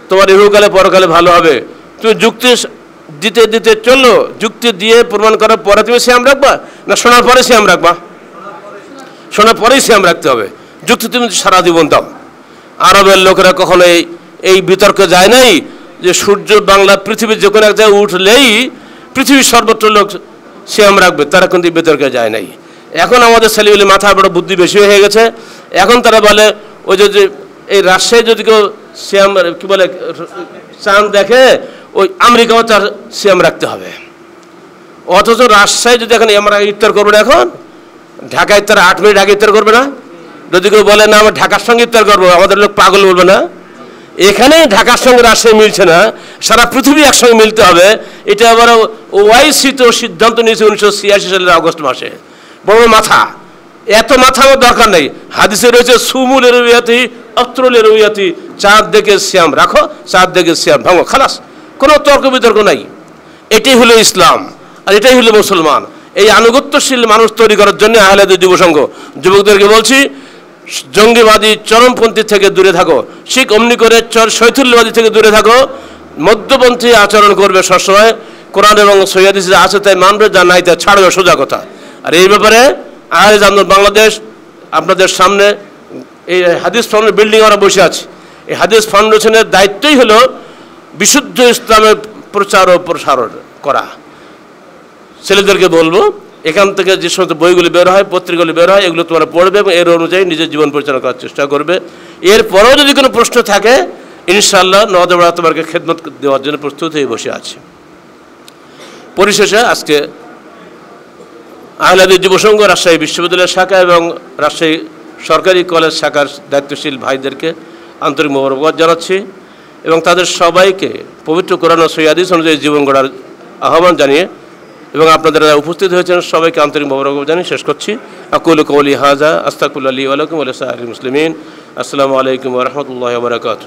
[SPEAKER 4] তোমার ইহুকালে পরকালে ভালো হবে। তুমি যুক্তি দিতে দিতে চলল। যুক্তি দিয়ে প্রমাণ করার পরে তুমি শ্যাম রাখবা? না, শোনার পরে শ্যাম রাখবা? শোনার পরেই শ্যাম রাখতে হবে। যুক্তি তুমি সারা জীবন দাও। আরবের লোকেরা কখনো এই এই বিতর্কে যায় নাই যে সূর্য, বাংলা পৃথিবীর যে কোনো এক জায়গায় উঠলেই পৃথিবীর সর্বত্র লোক শ্যাম রাখবে, তারা কিন্তু বিতর্কে যায় নাই। এখন আমাদের ছেলেগুলি মাথা বড় বুদ্ধি বেশি হয়ে গেছে। এখন তারা বলে, ওই যে এই রাজশাহী যদি কেউ শ্যাম, কি বলে চাঁদ দেখে ওই আমেরিকাও তার সিএম রাখতে হবে। অথচ রাজশাহী যদি এখন আমরা ইফতার করব না এখন, ঢাকা ইফতার, আট মিনিট আগে ইফতার করবে না? যদি কেউ বলে, না, আমরা ঢাকার সঙ্গে ইফতার করব আমাদের লোক পাগল বলবে না? এখানে ঢাকার সঙ্গে রাজশাহী মিলছে না, সারা পৃথিবী একসঙ্গে মিলতে হবে। এটা আবার ওয়াইসি তো সিদ্ধান্ত নিয়েছে উনিশশো ছিয়াশি সালের আগস্ট মাসে। বড় মাথা। এত মাথা আমার দরকার নেই। হাদিসে রয়েছে, সুমুলের রুইয়াতি, অত্রলের রুইয়াতি, চাঁদ দেখে শ্যাম রাখো, চাঁদ দেখে শ্যাম ভাঙো, খালাস। কোনো তর্ক বিতর্ক নাই। এটাই হলো ইসলাম আর এটাই হলো মুসলমান। এই আনুগত্যশীল মানুষ তৈরি করার জন্য আহলেদ যুব সংঘ। যুবকদেরকে বলছি, জঙ্গিবাদী চরমপন্থী থেকে দূরে থাকো। শিখ অমনি করে চর শৈথুল্যবাদী থেকে দূরে থাকো। মধ্যপন্থী আচরণ করবে সবসময়। কোরআন এবং সৈয়াদি আছে তাই মানবে, যা নাই তা ছাড়বে, সোজা কথা। আর এই ব্যাপারে আহলে আন্দোলন বাংলাদেশ আপনাদের সামনে এই হাদিস ফাউন্ডেশন বিল্ডিং আমরা বসে আছি। এই হাদিস ফাউন্ডেশনের দায়িত্বই হলো বিশুদ্ধ ইসলামের প্রচার ও প্রসার করা। ছেলেদেরকে বলব, এখান থেকে যে সমস্ত বইগুলি বের হয়, পত্রিকাগুলি বের হয়, এগুলো তোমরা পড়বে এবং এর অনুযায়ী নিজের জীবন পরিচালনা করার চেষ্টা করবে। এরপরেও যদি কোনো প্রশ্ন থাকে ইনশাল্লাহ নদবরা তোমাকে খেদমত দেওয়ার জন্য প্রস্তুত হয়ে বসে আছে। পরিশেষে আজকে আহলাদি যুব সংঘ রাজশাহী বিশ্ববিদ্যালয়ের শাখা এবং রাজশাহী সরকারি কলেজ শাখার দায়িত্বশীল ভাইদেরকে আন্তরিক মোবারকবাদ জানাচ্ছি। এবং তাদের সবাইকে পবিত্র কোরআন ও সৈয়াদিস অনুযায়ী জীবন গড়ার আহ্বান জানিয়ে এবং আপনাদের উপস্থিত হয়েছেন সবাইকে আন্তরিক মোবারকবাদ জানিয়ে শেষ করছি। আকুল কৌলি হাজা আস্তাকুল আলী আলাইকুম আলসাহ মুসলিমিন। আসসালামু আলাইকুম রহমতুল্লাহ বারকাত